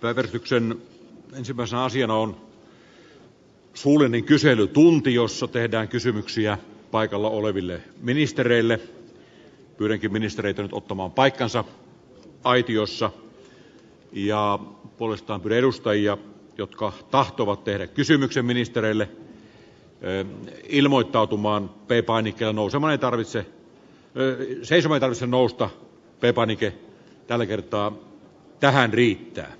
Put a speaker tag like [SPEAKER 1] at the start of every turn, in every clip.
[SPEAKER 1] päiväjärjestyksen ensimmäisenä asiana on suullinen kyselytunti jossa tehdään kysymyksiä paikalla oleville ministereille. Pyydänkin ministereitä nyt ottamaan paikkansa aitiossa. Ja puolestaan pyydän edustajia jotka tahtovat tehdä kysymyksen ministereille ilmoittautumaan p painikkeella seisomaan ei tarvitse nousta p painike tällä kertaa tähän riittää.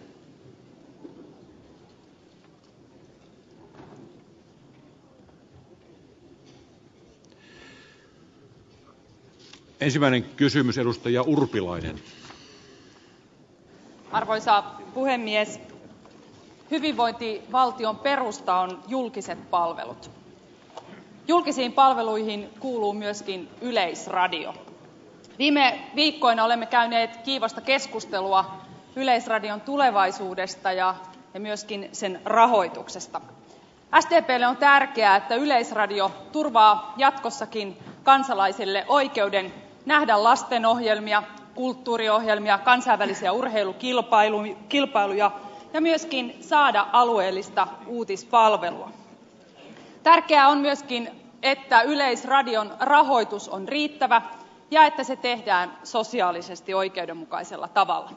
[SPEAKER 2] Hyvinvointivaltion perusta on julkiset palvelut julkisiin palveluihin kuuluu myöskin yleisradio. Viime viikkoina olemme käyneet kiivasta keskustelua yleisradion tulevaisuudesta ja myöskin sen rahoituksesta. Sdplle on tärkeää että yleisradio turvaa jatkossakin kansalaisille oikeuden nähdä lastenohjelmia kulttuuriohjelmia kansainvälisiä urheilukilpailuja ja myöskin saada alueellista uutispalvelua tärkeää on myöskin että yleisradion rahoitus on riittävä ja että se tehdään sosiaalisesti oikeudenmukaisella tavalla.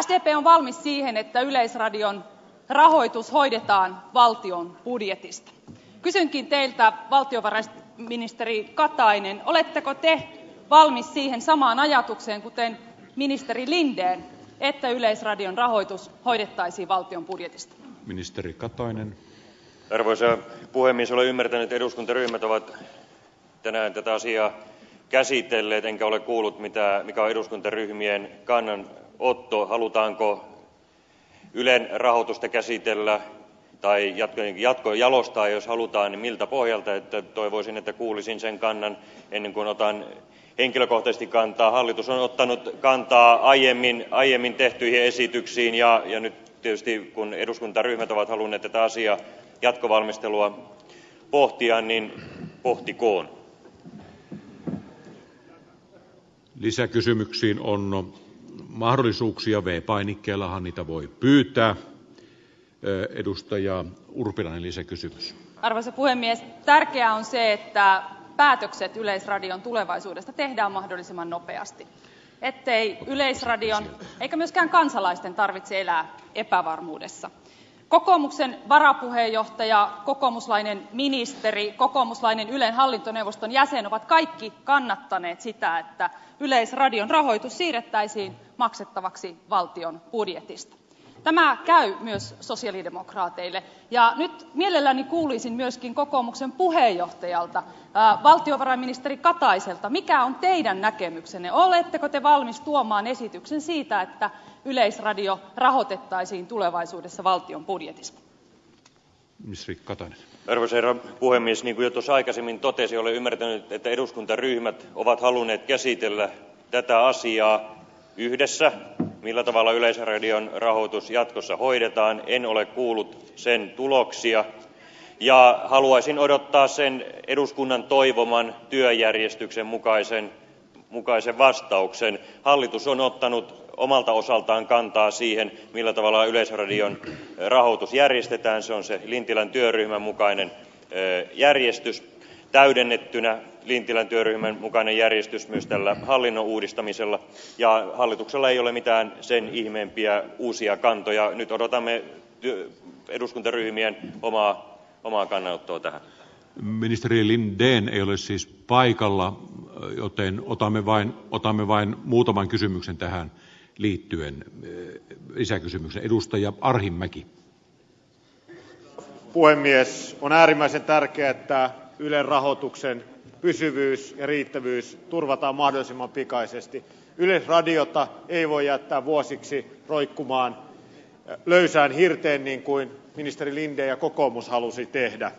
[SPEAKER 2] Sdp on valmis siihen että yleisradion rahoitus hoidetaan valtion budjetista. Kysynkin teiltä valtiovarainministeri katainen oletteko te valmis siihen samaan ajatukseen kuten ministeri linden että yleisradion rahoitus hoidettaisiin valtion budjetista
[SPEAKER 3] olen ymmärtänyt että eduskuntaryhmät ovat tänään tätä asiaa käsitelleet enkä ole kuullut mikä on eduskuntaryhmien kannanotto. Halutaanko ylen rahoitusta käsitellä tai jatkojalostaa ja jos halutaan niin miltä pohjalta? Että toivoisin että kuulisin sen kannan ennen kuin otan henkilökohtaisesti kantaa. Hallitus on ottanut kantaa aiemmin tehtyihin esityksiin ja nyt tietysti kun eduskuntaryhmät ovat halunneet tätä asiaa jatkovalmistelua pohtia niin pohtikoon.
[SPEAKER 1] Lisäkysymyksiin on mahdollisuuksia. V painikkeellahan niitä voi pyytää. Edustaja urpilainen lisäkysymys.
[SPEAKER 2] Arvoisa puhemies tärkeää on se että päätökset yleisradion tulevaisuudesta tehdään mahdollisimman nopeasti ettei yleisradion eikä myöskään kansalaisten tarvitse elää epävarmuudessa kokoomuksen varapuheenjohtaja kokoomuslainen ministeri kokoomuslainen ylen hallintoneuvoston jäsen ovat kaikki kannattaneet sitä että yleisradion rahoitus siirrettäisiin maksettavaksi valtion budjetista tämä käy myös sosialidemokraateille ja nyt mielelläni kuulisin myöskin kokoomuksen puheenjohtajalta valtiovarainministeri kataiselta. Mikä on teidän näkemyksenne? Oletteko te valmis tuomaan esityksen siitä että yleisradio rahoitettaisiin tulevaisuudessa valtion budjetista?
[SPEAKER 3] Arvoisa herra puhemies niin kuin jo tuossa aikaisemmin totesin olen ymmärtänyt että eduskuntaryhmät ovat halunneet käsitellä tätä asiaa yhdessä millä tavalla yleisradion rahoitus jatkossa hoidetaan. En ole kuullut sen tuloksia. Ja haluaisin odottaa sen eduskunnan toivoman työjärjestyksen mukaisen vastauksen. Hallitus on ottanut omalta osaltaan kantaa siihen millä tavalla yleisradion rahoitus järjestetään. Se on se lintilän työryhmän mukainen järjestys täydennettynä lintilän työryhmän mukainen järjestys myös tällä hallinnon uudistamisella. Ja hallituksella ei ole mitään sen ihmeempiä uusia kantoja. Nyt odotamme eduskuntaryhmien omaa kannanottoa tähän.
[SPEAKER 1] Ministeri linden ei ole siis paikalla joten otamme vain muutaman kysymyksen tähän liittyen. Lisäkysymyksen edustaja arhinmäki.
[SPEAKER 4] Puhemies on äärimmäisen tärkeää että ylen rahoituksen pysyvyys ja riittävyys turvataan mahdollisimman pikaisesti. Yleisradiota ei voi jättää vuosiksi roikkumaan löysään hirteen niin kuin ministeri linden ja kokoomus halusivat tehdä.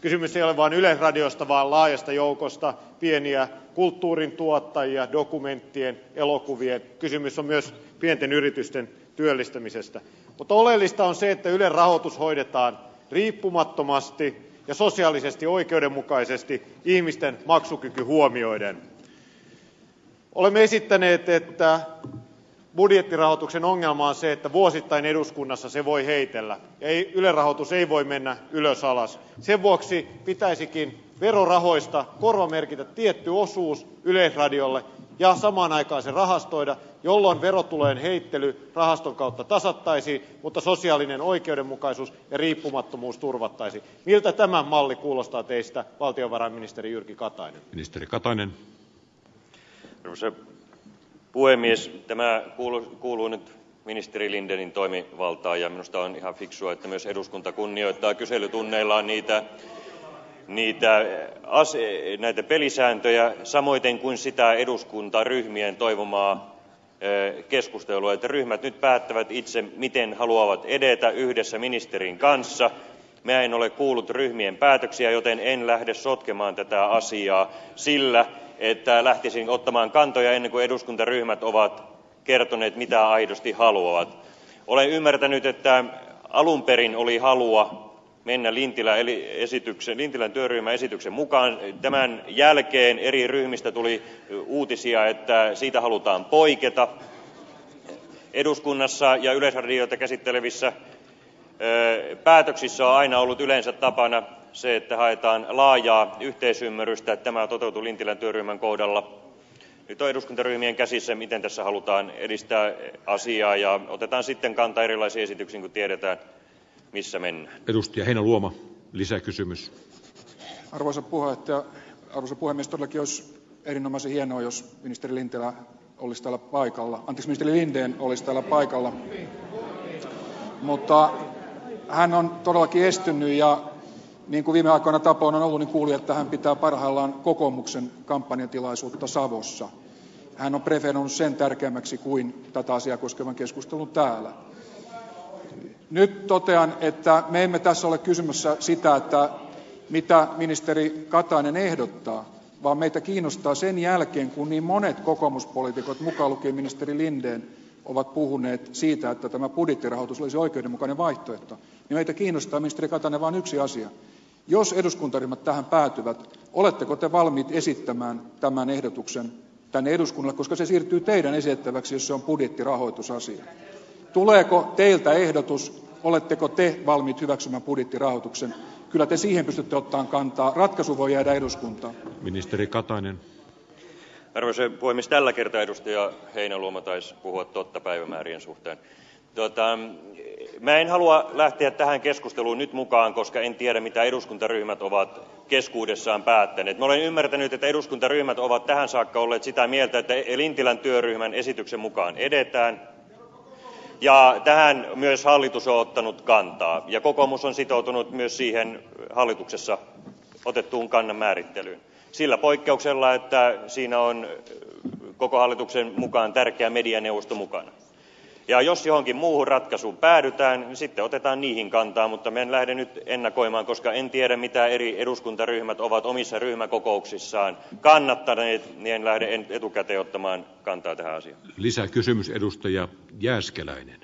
[SPEAKER 4] Kysymys ei ole vain yleisradiosta vaan laajasta joukosta pieniä kulttuurintuottajia dokumenttien elokuvien. Kysymys on myös pienten yritysten työllistämisestä. Mutta oleellista on se että ylen rahoitus hoidetaan riippumattomasti ja sosiaalisesti oikeudenmukaisesti ihmisten maksukyky huomioiden. Olemme esittäneet että budjettirahoituksen ongelma on se että vuosittain eduskunnassa se voi heitellä. Ylen rahoitus ei voi mennä ylösalas sen vuoksi pitäisikin verorahoista korvamerkitä tietty osuus yleisradiolle ja samaan aikaan se rahastoida jolloin verotulojen heittely rahaston kautta tasattaisiin mutta sosiaalinen oikeudenmukaisuus ja riippumattomuus turvattaisiin. Miltä tämä malli kuulostaa teistä valtiovarainministeri jyrki katainen?
[SPEAKER 1] Ministeri katainen.
[SPEAKER 3] Arvoisa puhemies tämä kuuluu nyt ministeri lindenin toimivaltaan ja minusta on ihan fiksua että myös eduskunta kunnioittaa kyselytunneillaan niitä näitä pelisääntöjä samoiten kuin sitä eduskuntaryhmien toivomaa keskustelua että ryhmät nyt päättävät itse miten haluavat edetä yhdessä ministerin kanssa. Minä en ole kuullut ryhmien päätöksiä joten en lähde sotkemaan tätä asiaa sillä että lähtisin ottamaan kantoja ennen kuin eduskuntaryhmät ovat kertoneet mitä aidosti haluavat. Olen ymmärtänyt että alun perin oli halua mennä lintilän työryhmän esityksen mukaan. Tämän jälkeen eri ryhmistä tuli uutisia että siitä halutaan poiketa eduskunnassa ja yleisradiota käsittelevissä päätöksissä on aina ollut yleensä tapana se että haetaan laajaa yhteisymmärrystä. Tämä toteutui lintilän työryhmän kohdalla. Nyt on eduskuntaryhmien käsissä miten tässä halutaan edistää asiaa ja otetaan sitten kantaa erilaisiin esityksiin kun tiedetään missä mennään.
[SPEAKER 1] Edustaja heinäluoma lisäkysymys.
[SPEAKER 5] Arvoisa puhemies todellakin olisi erinomaisen hienoa jos ministeri linden olisi täällä paikalla. Mutta hän on todellakin estynyt ja niin kuin viime aikoina tapana on ollut niin kuulin että hän pitää parhaillaan kokoomuksen kampanjatilaisuutta savossa. Hän on preferoinut sen tärkeämmäksi kuin tätä asiaa koskevan keskustelun täällä nyt totean että me emme tässä ole kysymässä sitä mitä ministeri katainen ehdottaa vaan meitä kiinnostaa sen jälkeen kun niin monet kokoomuspoliitikot mukaan lukien ministeri linden ovat puhuneet siitä että tämä budjettirahoitus olisi oikeudenmukainen vaihtoehto. Niin meitä kiinnostaa ministeri katainen vain yksi asia. Jos eduskuntaryhmät tähän päätyvät oletteko te valmiit esittämään tämän ehdotuksen tänne eduskunnalle koska se siirtyy teidän esitettäväksenne jos se on budjettirahoitusasia tuleeko teiltä ehdotus oletteko te valmiit hyväksymään budjettirahoituksen? Kyllä te siihen pystytte ottamaan kantaa. Ratkaisu voi jäädä eduskuntaan.
[SPEAKER 1] Ministeri katainen.
[SPEAKER 3] Arvoisa puhemies tällä kertaa edustaja heinäluoma taisi puhua totta päivämäärien suhteen. Minä en halua lähteä tähän keskusteluun nyt mukaan koska en tiedä mitä eduskuntaryhmät ovat keskuudessaan päättäneet. Minä olen ymmärtänyt että eduskuntaryhmät ovat tähän saakka olleet sitä mieltä että lintilän työryhmän esityksen mukaan edetään ja tähän myös hallitus on ottanut kantaa. Ja kokoomus on sitoutunut myös siihen hallituksessa otettuun kannan määrittelyyn. Sillä poikkeuksella että siinä on koko hallituksen mukaan tärkeä medianeuvosto mukana ja jos johonkin muuhun ratkaisuun päädytään niin sitten otetaan niihin kantaa mutta minä en lähde nyt ennakoimaan koska en tiedä mitä eri eduskuntaryhmät ovat omissa ryhmäkokouksissaan kannattaneet niin en lähde etukäteen ottamaan kantaa tähän asiaan.
[SPEAKER 1] Lisäkysymys edustaja jääskeläinen.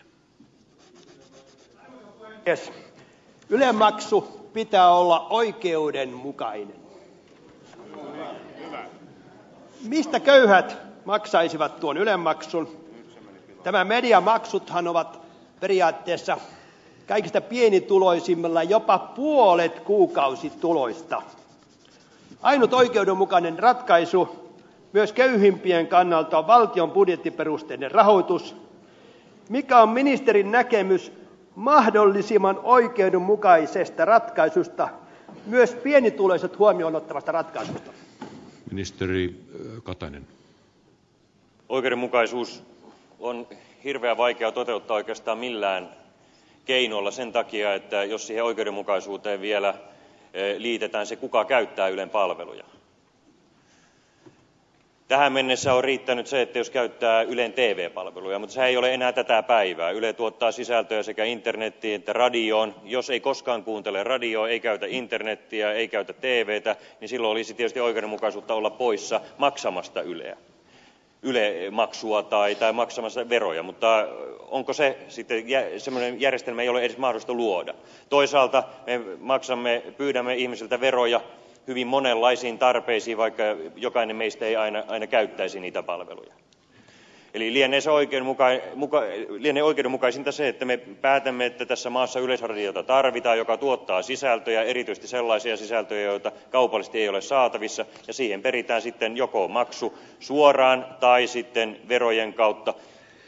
[SPEAKER 6] Ylen maksun pitää olla oikeudenmukainen. Mistä köyhät maksaisivat tuon ylen maksun nämä mediamaksuthan ovat periaatteessa kaikista pienituloisimmilla jopa puolet kuukausituloista. Ainut oikeudenmukainen ratkaisu myös köyhimpien kannalta on valtion budjettiperusteinen rahoitus mikä on ministerin näkemys mahdollisimman oikeudenmukaisesta ratkaisusta myös pienituloiset huomioon ottavasta ratkaisusta.
[SPEAKER 1] Ministeri katainen.
[SPEAKER 3] Oikeudenmukaisuus on hirveän vaikea toteuttaa oikeastaan millään keinolla sen takia että jos siihen oikeudenmukaisuuteen vielä liitetään se kuka käyttää ylen palveluja. Tähän mennessä on riittänyt se jos käyttää ylen tv palveluja mutta sehän ei ole enää tätä päivää. Yle tuottaa sisältöjä sekä internetiin että radioon. Jos ei koskaan kuuntele radiota ei käytä internetiä ei käytä tvtä niin silloin olisi tietysti oikeudenmukaisuutta olla poissa maksamasta yle maksua tai maksamasta veroja mutta onko se sitten semmoinen järjestelmä ei ole edes mahdollista luoda? Toisaalta me pyydämme ihmisiltä veroja hyvin monenlaisiin tarpeisiin vaikka jokainen meistä ei aina käyttäisi niitä palveluja eli lienee oikeudenmukaisinta se että me päätämme että tässä maassa yleisradiota tarvitaan joka tuottaa sisältöjä erityisesti sellaisia sisältöjä joita kaupallisesti ei ole saatavissa. Ja siihen peritään sitten joko maksu suoraan tai sitten verojen kautta.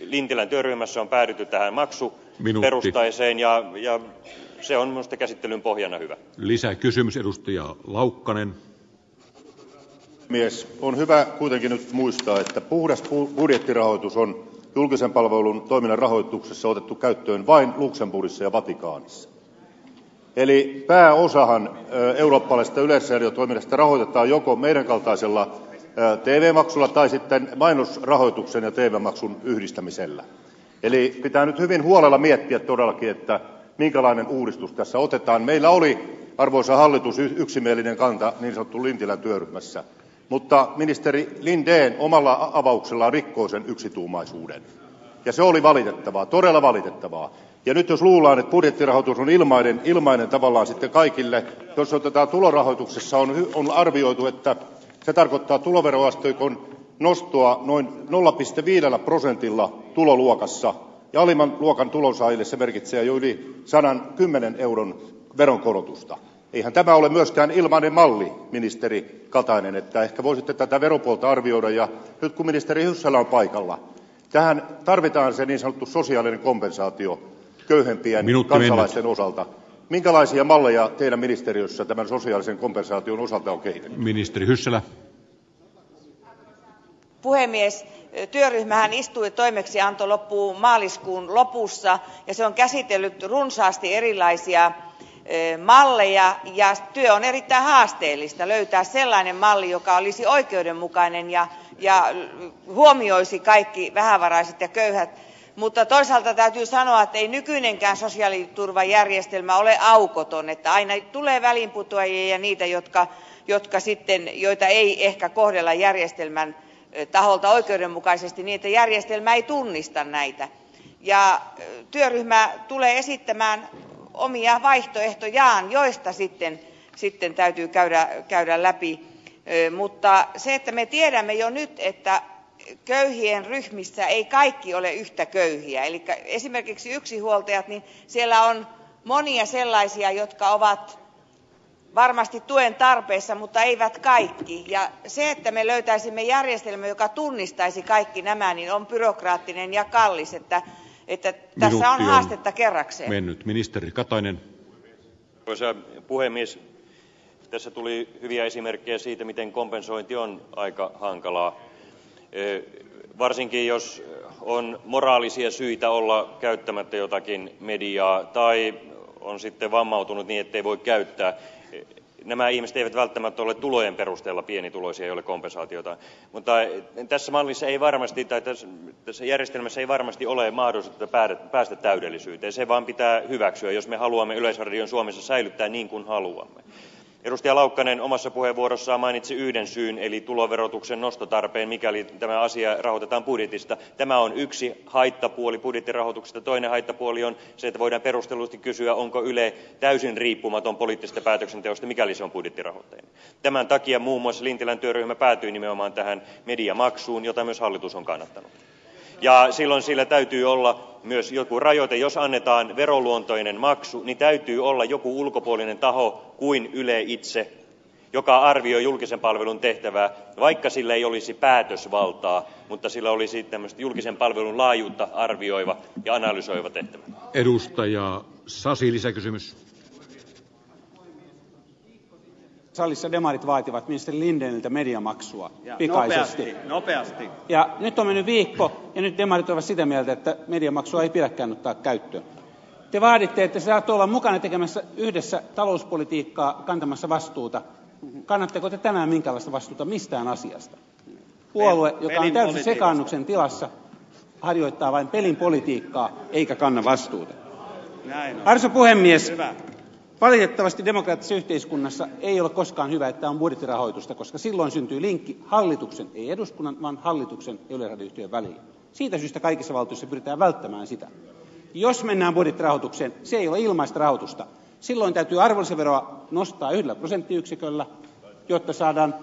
[SPEAKER 3] Lintilän työryhmässä on päädytty tähän maksuperustaiseen ja se on minusta käsittelyn pohjana hyvä.
[SPEAKER 1] Lisäkysymys edustaja laukkanen
[SPEAKER 7] on hyvä kuitenkin nyt muistaa että puhdas budjettirahoitus on julkisen palvelun toiminnan rahoituksessa otettu käyttöön vain luxemburgissa ja vatikaanissa. Eli pääosahan eurooppalaisesta yleisradiotoiminnasta rahoitetaan joko meidän kaltaisella tv maksulla tai sitten mainosrahoituksen ja tv maksun yhdistämisellä. Eli pitää nyt hyvin huolella miettiä todellakin minkälainen uudistus tässä otetaan. Meillä oli arvoisa hallitus yksimielinen kanta niin sanotussa lintilän työryhmässä mutta ministeri linden omalla avauksellaan rikkoo sen yksituumaisuuden. Ja se oli valitettavaa todella valitettavaa. Ja nyt jos luullaan että budjettirahoitus on ilmainen tavallaan sitten kaikille jos otetaan tulorahoituksessa on arvioitu että se tarkoittaa tuloveroasteikon nostoa noin nolla pilkku viidellä prosentilla tuloluokassa. Ja alimman luokan tulonsaajille se merkitsee jo yli sadankymmenen euron veronkorotusta eihän tämä ole myöskään ilmainen malli ministeri katainen että ehkä voisitte tätä veropuolta arvioida. Ja nyt kun ministeri hyssälä on paikalla tähän tarvitaan se niin sanottu sosiaalinen kompensaatio köyhempien kansalaisten osalta. Minkälaisia malleja teidän ministeriössänne tämän sosiaalisen kompensaation osalta on kehitetty?
[SPEAKER 8] Työryhmähän istui toimeksianto loppuu maaliskuun lopussa ja se on käsitellyt runsaasti erilaisia malleja ja työ on erittäin haasteellista löytää sellainen malli joka olisi oikeudenmukainen ja huomioisi kaikki vähävaraiset ja köyhät. Mutta toisaalta täytyy sanoa että ei nykyinenkään sosiaaliturvajärjestelmä ole aukoton että aina tulee väliinputoajia ja niitä joita ei ehkä kohdella järjestelmän taholta oikeudenmukaisesti niin että järjestelmä ei tunnista näitä. Ja työryhmä tulee esittämään omia vaihtoehtojaan joista sitten täytyy käydä läpi. Mutta se että me tiedämme jo nyt että köyhien ryhmissä ei kaikki ole yhtä köyhiä. Eli esimerkiksi yksinhuoltajat niin siellä on monia sellaisia jotka ovat varmasti tuen tarpeessa mutta eivät kaikki. Ja se että me löytäisimme järjestelmän joka tunnistaisi kaikki nämä niin on byrokraattinen ja kallis että tässä on haastetta kerrakseen.
[SPEAKER 3] tässä tuli hyviä esimerkkejä siitä miten kompensointi on aika hankalaa. Varsinkin jos on moraalisia syitä olla käyttämättä jotakin mediaa tai on sitten vammautunut niin ettei voi käyttää nämä ihmiset eivät välttämättä ole tulojen perusteella pienituloisia joille kompensaatiota mutta tässä mallissa ei varmasti tai tässä järjestelmässä ei varmasti ole mahdollisuutta päästä täydellisyyteen. Se vaan pitää hyväksyä jos me haluamme yleisradion suomessa säilyttää niin kuin haluamme laukkanen omassa puheenvuorossaan mainitsi yhden syyn eli tuloverotuksen nostotarpeen mikäli tämä asia rahoitetaan budjetista. Tämä on yksi haittapuoli budjettirahoituksesta. Toinen haittapuoli on se että voidaan perustellusti kysyä onko yle täysin riippumaton poliittisesta päätöksenteosta mikäli se on budjettirahoitteinen. Tämän takia muun muassa lintilän työryhmä päätyi nimenomaan tähän mediamaksuun jota myös hallitus on kannattanut ja silloin sillä täytyy olla myös joku rajoite. Jos annetaan veroluontoinen maksu niin täytyy olla joku ulkopuolinen taho kuin yle itse joka arvioi julkisen palvelun tehtävää vaikka sillä ei olisi päätösvaltaa mutta sillä olisi tämmöistä julkisen palvelun laajuutta arvioiva ja analysoiva tehtävä
[SPEAKER 9] salissa demarit vaativat ministeri lindeniltä mediamaksua pikaisesti. ja nyt on mennyt viikko ja nyt demarit ovat sitä mieltä että mediamaksua ei pidäkään ottaa käyttöön. Te vaaditte että saatte olla mukana tekemässä yhdessä talouspolitiikkaa kantamassa vastuuta. Kannatteko te tänään minkäänlaista vastuuta mistään asiasta? Puolue joka on täysin sekaannuksen tilassa harjoittaa vain pelin politiikkaa eikä kanna vastuuta valitettavasti demokraattisessa yhteiskunnassa ei ole koskaan hyvä että on budjettirahoitusta koska silloin syntyy linkki hallituksen ei eduskunnan vaan hallituksen ja yleisradioyhtiön välillä siitä syystä kaikissa valtioissa pyritään välttämään sitä. Jos mennään budjettirahoitukseen se ei ole ilmaista rahoitusta. Silloin täytyy arvonlisäveroa nostaa yhdellä prosenttiyksiköllä jotta saadaan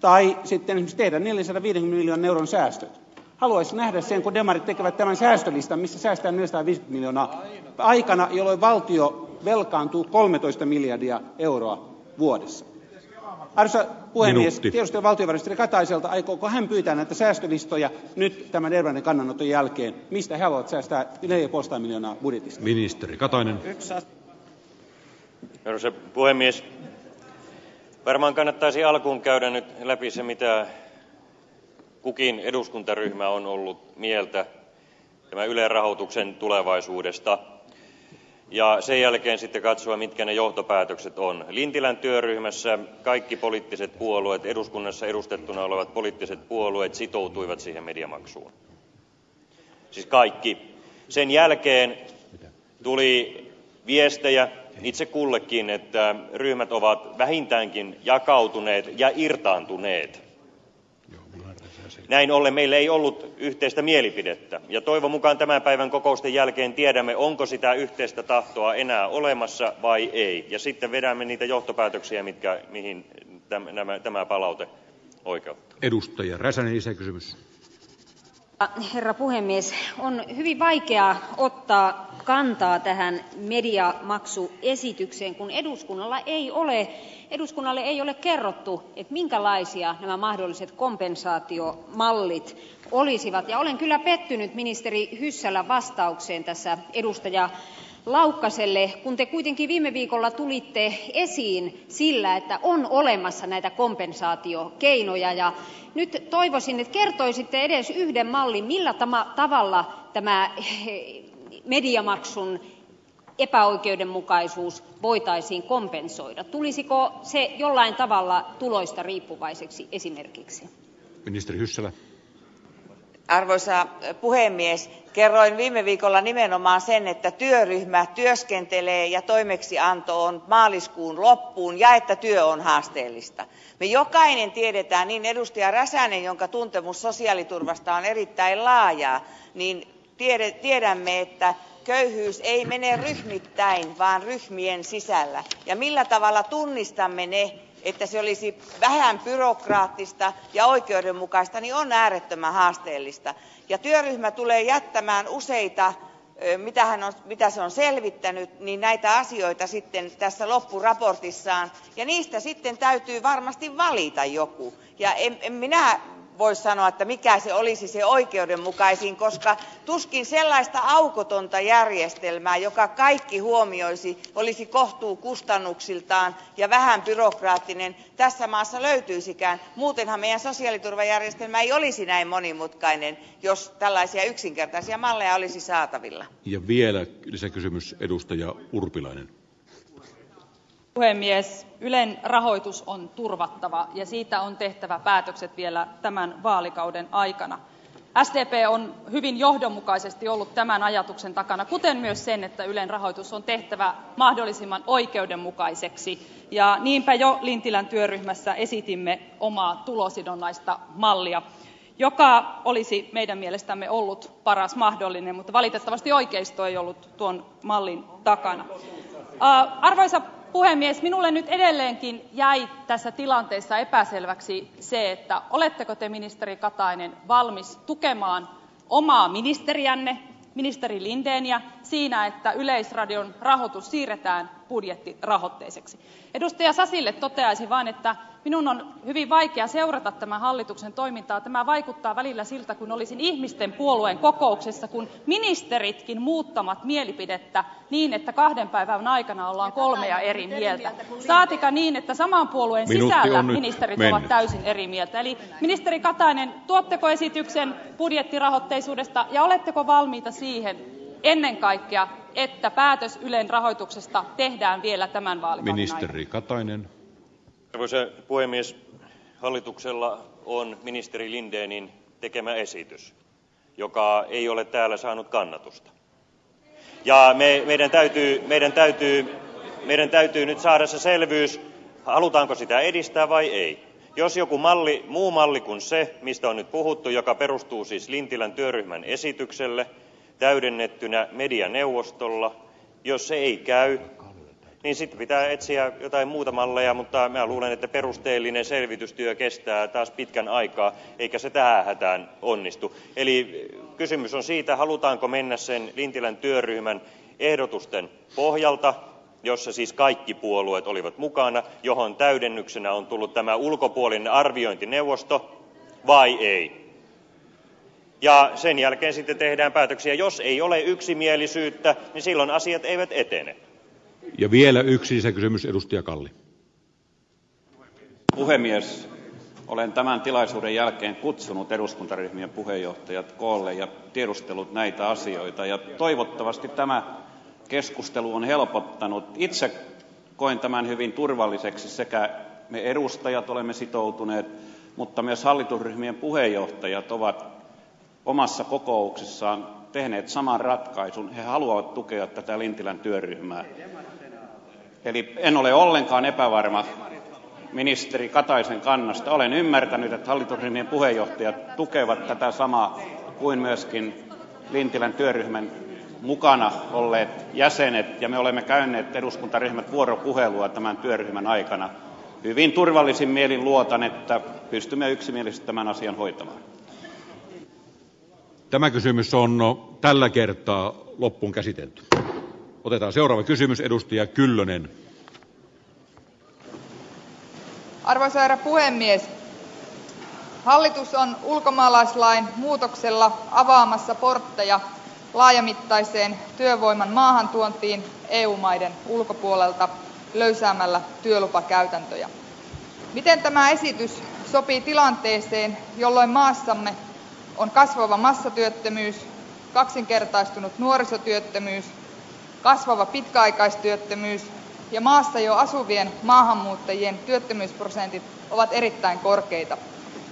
[SPEAKER 9] tai sitten esimerkiksi tehdä neljänsadanviidenkymmenen miljoonan euron säästöt. Haluaisin nähdä sen kun demarit tekevät tämän säästölistan missä säästetään neljäsataaviisikymmentä miljoonaa aikana jolloin valtio velkaantuu kolmetoista miljardia euroa vuodessa. Arvoisa puhemies tiedustelen valtiovarainministeri kataiselta aikooko hän pyytää näitä säästölistoja nyt tämän derbanin kannanoton jälkeen? Mistä he haluavat säästää neljä ja puoli sataa miljoonaa budjetista?
[SPEAKER 1] Ministeri katainen.
[SPEAKER 3] Arvoisa puhemies varmaan kannattaisi alkuun käydä nyt läpi se mitä kukin eduskuntaryhmä on ollut mieltä tämän ylen rahoituksen tulevaisuudesta ja sen jälkeen sitten katsoa mitkä ne johtopäätökset ovat. lintilän työryhmässä kaikki poliittiset puolueet eduskunnassa edustettuna olevat poliittiset puolueet sitoutuivat siihen mediamaksuun siis kaikki. sen jälkeen tuli viestejä itse kullekin että ryhmät ovat vähintäänkin jakautuneet ja irtaantuneet. Näin ollen meillä ei ollut yhteistä mielipidettä. Ja toivon mukaan tämän päivän kokousten jälkeen tiedämme onko sitä yhteistä tahtoa enää olemassa vai ei. Ja sitten vedämme niitä johtopäätöksiä mihin tämä palaute oikeuttaa.
[SPEAKER 1] edustaja räsänen lisäkysymys.
[SPEAKER 10] Herra puhemies on hyvin vaikea ottaa kantaa tähän mediamaksuesitykseen kun eduskunnalle ei ole kerrottu minkälaisia nämä mahdolliset kompensaatiomallit olisivat. Ja olen kyllä pettynyt ministeri hyssälän vastaukseen tässä edustaja laukkaselle kun te kuitenkin viime viikolla tulitte esiin sillä että on olemassa näitä kompensaatiokeinoja. Ja nyt toivoisin että kertoisitte edes yhden mallin millä tavalla tämä mediamaksun epäoikeudenmukaisuus voitaisiin kompensoida? Tulisiko se jollain tavalla tuloista riippuvaiseksi esimerkiksi?
[SPEAKER 1] Ministeri hyssälä.
[SPEAKER 8] Arvoisa puhemies kerroin viime viikolla nimenomaan sen että työryhmä työskentelee ja toimeksianto on maaliskuun loppuun ja että työ on haasteellista. me jokainen tiedämme niin edustaja räsänen jonka tuntemus sosiaaliturvasta on erittäin laajaa niin tiedämme että köyhyys ei mene ryhmittäin vaan ryhmien sisällä. Ja millä tavalla tunnistamme ne että se olisi vähän byrokraattista ja oikeudenmukaista on äärettömän haasteellista. Ja työryhmä tulee jättämään useita mitä se on selvittänyt näitä asioita sitten tässä loppuraportissaan. Ja niistä sitten täytyy varmasti valita joku. Ja en minä voi sanoa että mikä se olisi se oikeudenmukaisin koska tuskin sellaista aukotonta järjestelmää joka kaikki huomioisi olisi kohtuukustannuksiltaan ja vähän byrokraattinen tässä maassa löytyisikään muutenhan meidän sosiaaliturvajärjestelmämme ei olisi näin monimutkainen jos tällaisia yksinkertaisia malleja olisi saatavilla.
[SPEAKER 1] ja vielä lisäkysymys edustaja urpilainen
[SPEAKER 2] ylen rahoitus on turvattava ja siitä on tehtävä päätökset vielä tämän vaalikauden aikana. sdp on hyvin johdonmukaisesti ollut tämän ajatuksen takana kuten myös sen että ylen rahoitus on tehtävä mahdollisimman oikeudenmukaiseksi ja niinpä jo lintilän työryhmässä esitimme omaa tulosidonnaista mallia joka olisi meidän mielestämme ollut paras mahdollinen mutta valitettavasti oikeisto ei ollut tuon mallin takana. Puhemies minulle nyt edelleenkin jäi tässä tilanteessa epäselväksi se oletteko te ministeri katainen valmis tukemaan omaa ministeriänne ministeri lindeniä siinä että yleisradion rahoitus siirretään budjettirahoitteiseksi. edustaja sasille toteaisin vain että minun on hyvin vaikea seurata tämän hallituksen toimintaa tämä vaikuttaa välillä siltä kuin olisin ihmisten puolueen kokouksessa kun ministeritkin muuttavat mielipidettä niin että kahden päivän aikana ollaan kolmea eri mieltä saatikka niin että saman puolueen sisällä ministerit ovat täysin eri mieltä. eli ministeri katainen tuotteko esityksen budjettirahoitteisuudesta ja oletteko valmiita siihen ennen kaikkea että päätös ylen rahoituksesta tehdään vielä tämän vaalikauden aikana?
[SPEAKER 1] ministeri katainen.
[SPEAKER 3] Arvoisa puhemies hallituksella on ministeri lindenin tekemä esitys joka ei ole täällä saanut kannatusta. Ja meidän täytyy nyt saada se selvyys halutaanko sitä edistää vai ei. Jos joku muu malli kuin se mistä on nyt puhuttu joka perustuu siis lintilän työryhmän esitykselle täydennettynä medianeuvostolla. Ei käy niin sitten pitää etsiä jotain muita malleja mutta minä luulen että perusteellinen selvitystyö kestää taas pitkän aikaa eikä se tähän hätään onnistu. Eli kysymys on siitä halutaanko mennä sen lintilän työryhmän ehdotusten pohjalta jossa siis kaikki puolueet olivat mukana johon täydennyksenä on tullut tämä ulkopuolinen arviointineuvosto vai ei ja sen jälkeen sitten tehdään päätöksiä. Jos ei ole yksimielisyyttä niin silloin asiat eivät etene.
[SPEAKER 1] Ja vielä yksi lisäkysymys edustaja kalli.
[SPEAKER 11] Puhemies olen tämän tilaisuuden jälkeen kutsunut eduskuntaryhmien puheenjohtajat koolle ja tiedustellut näitä asioita. Ja toivottavasti tämä keskustelu on helpottanut. Itse koen tämän hyvin turvalliseksi. Sekä me edustajat olemme sitoutuneet mutta myös hallitusryhmien puheenjohtajat ovat omassa kokouksessaan tehneet saman ratkaisun. He haluavat tukea tätä lintilän työryhmää. Eli en ole ollenkaan epävarma ministeri kataisen kannasta. Olen ymmärtänyt että hallitusryhmien puheenjohtajat tukevat tätä samaa kuin myöskin lintilän työryhmän mukana olleet jäsenet. Ja me olemme käyneet eduskuntaryhmät vuoropuhelua tämän työryhmän aikana. Hyvin turvallisin mielin luotan että pystymme yksimielisesti tämän asian hoitamaan
[SPEAKER 1] tämä kysymys on tällä kertaa loppuunkäsitelty otetaan seuraava kysymys edustaja kyllönen.
[SPEAKER 12] Arvoisa herra puhemies hallitus on ulkomaalaislain muutoksella avaamassa portteja laajamittaiseen työvoiman maahantuontiin eu maiden ulkopuolelta löysäämällä työlupakäytäntöjä. Miten tämä esitys sopii tilanteeseen jolloin maassamme on kasvava massatyöttömyys kaksinkertaistunut nuorisotyöttömyys kasvava pitkäaikaistyöttömyys ja maassa jo asuvien maahanmuuttajien työttömyysprosentit ovat erittäin korkeita.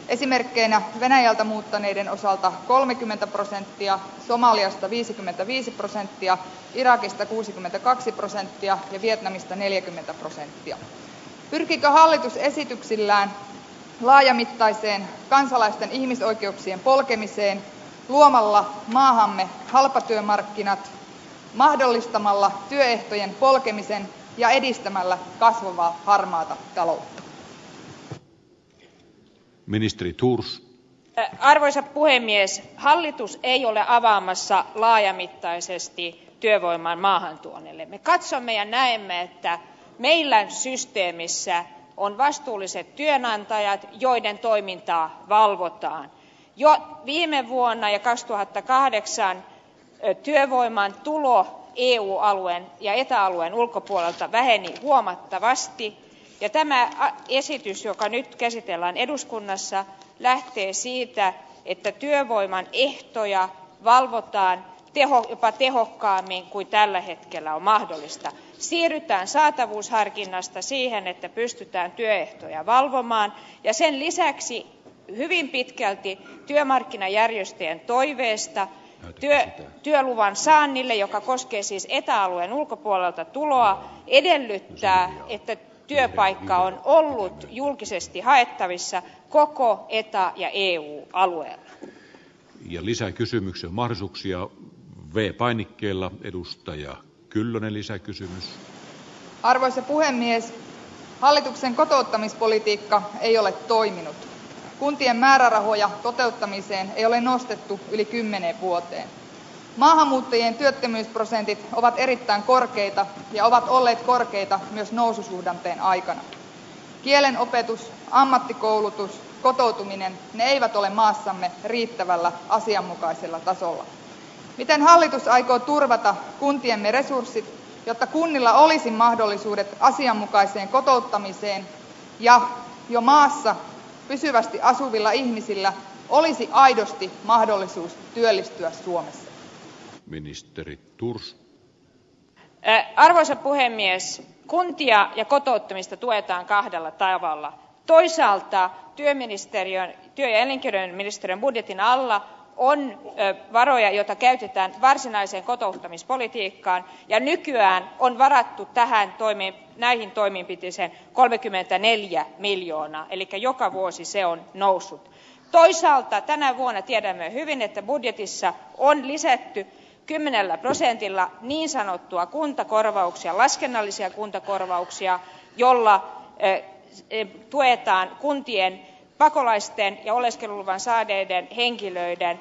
[SPEAKER 12] Esimerkkeinä venäjältä muuttaneiden osalta kolmekymmentä prosenttia somaliasta viisikymmentäviisi prosenttia irakista kuusikymmentäkaksi prosenttia ja vietnamista neljäkymmentä prosenttia. Pyrkiikö hallitus esityksillään laajamittaiseen kansalaisten ihmisoikeuksien polkemiseen luomalla maahamme halpatyömarkkinat mahdollistamalla työehtojen polkemisen ja edistämällä kasvavaa harmaata taloutta.
[SPEAKER 13] Arvoisa puhemies hallitus ei ole avaamassa laajamittaisesti työvoiman maahantuonnille. Me katsomme ja näemme että meillä systeemissä on vastuulliset työnantajat joiden toimintaa valvotaan. Jo viime vuonna ja kaksituhatta kahdeksan työvoiman tulo eu alueen ja eta alueen ulkopuolelta väheni huomattavasti. Ja tämä esitys joka nyt käsitellään eduskunnassa lähtee siitä että työvoiman ehtoja valvotaan jopa tehokkaammin kuin tällä hetkellä on mahdollista. Siirrytään saatavuusharkinnasta siihen että pystytään työehtoja valvomaan. Ja sen lisäksi hyvin pitkälti työmarkkinajärjestöjen toiveesta työluvan saannille joka koskee siis eta alueen ulkopuolelta tuloa edellyttää että työpaikka on ollut julkisesti haettavissa koko eta ja eu alueella
[SPEAKER 1] ja lisäkysymyksiä mahdollisuuksia v painikkeella edustaja kyllönen lisäkysymys.
[SPEAKER 12] Arvoisa puhemies hallituksen kotouttamispolitiikka ei ole toiminut. Kuntien määrärahoja toteuttamiseen ei ole nostettu yli kymmeneen vuoteen. Maahanmuuttajien työttömyysprosentit ovat erittäin korkeita ja ovat olleet korkeita myös noususuhdanteen aikana. Kielen opetus ammattikoulutus kotoutuminen ne eivät ole maassamme riittävällä asianmukaisella tasolla miten hallitus aikoo turvata kuntiemme resurssit jotta kunnilla olisi mahdollisuudet asianmukaiseen kotouttamiseen ja jo maassa pysyvästi asuvilla ihmisillä olisi aidosti mahdollisuus työllistyä suomessa?
[SPEAKER 1] Ministeri thors
[SPEAKER 13] arvoisa puhemies kuntia ja kotouttamista tuetaan kahdella tavalla. Toisaalta työ ja elinkeinoministeriön budjetin alla on varoja joita käytetään varsinaiseen kotouttamispolitiikkaan ja nykyään on varattu näihin toimenpiteisiin kolmekymmentäneljä miljoonaa eli joka vuosi se on noussut. toisaalta tänä vuonna tiedämme hyvin että budjetissa on lisätty kymmenellä prosentilla niin sanottuja kuntakorvauksia laskennallisia kuntakorvauksia joilla tuetaan kuntien pakolaisten ja oleskeluluvan saaneiden henkilöiden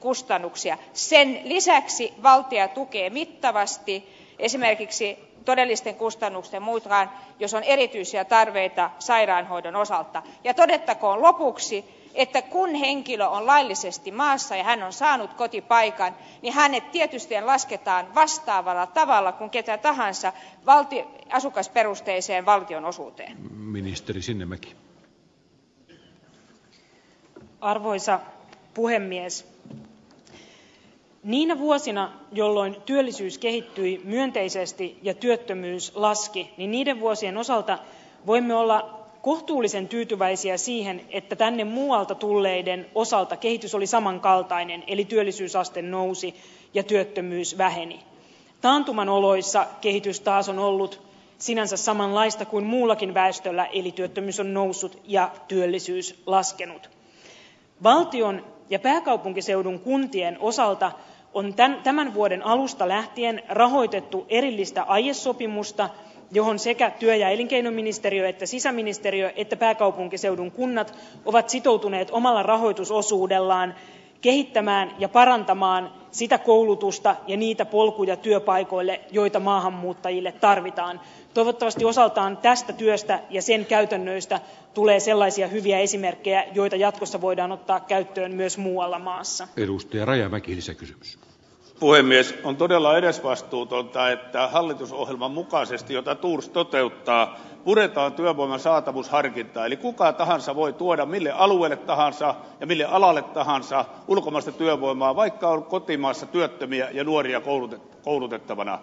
[SPEAKER 13] kustannuksia. sen lisäksi valtio tukee mittavasti esimerkiksi todellisten kustannusten mukaan jos on erityisiä tarpeita sairaanhoidon osalta. ja todettakoon lopuksi että kun henkilö on laillisesti maassa ja hän on saanut kotipaikan niin hänet tietysti lasketaan vastaavalla tavalla kuin ketä tahansa asukasperusteiseen valtionosuuteen.
[SPEAKER 14] Puhemies, niinä vuosina jolloin työllisyys kehittyi myönteisesti ja työttömyys laski niin niiden vuosien osalta voimme olla kohtuullisen tyytyväisiä siihen että tänne muualta tulleiden osalta kehitys oli samankaltainen eli työllisyysaste nousi ja työttömyys väheni. taantuman oloissa kehitys taas on ollut sinänsä samanlaista kuin muullakin väestöllä eli työttömyys on noussut ja työllisyys laskenut. valtion ja pääkaupunkiseudun kuntien osalta on tämän vuoden alusta lähtien rahoitettu erillistä aiesopimusta johon sekä työ ja elinkeinoministeriö että sisäministeriö että pääkaupunkiseudun kunnat ovat sitoutuneet omalla rahoitusosuudellaan kehittämään ja parantamaan sitä koulutusta ja niitä polkuja työpaikoille joita maahanmuuttajille tarvitaan. toivottavasti osaltaan tästä työstä ja sen käytännöistä tulee sellaisia hyviä esimerkkejä joita jatkossa voidaan ottaa käyttöön myös muualla maassa.
[SPEAKER 1] Edustaja Rajamäki lisäkysymys
[SPEAKER 15] on todella edesvastuutonta että hallitusohjelman mukaisesti jota thors toteuttaa puretaan työvoiman saatavuusharkintaa eli kuka tahansa voi tuoda mille alueelle tahansa ja mille alalle tahansa ulkomaista työvoimaa vaikka on kotimaassa työttömiä ja nuoria koulutettavana.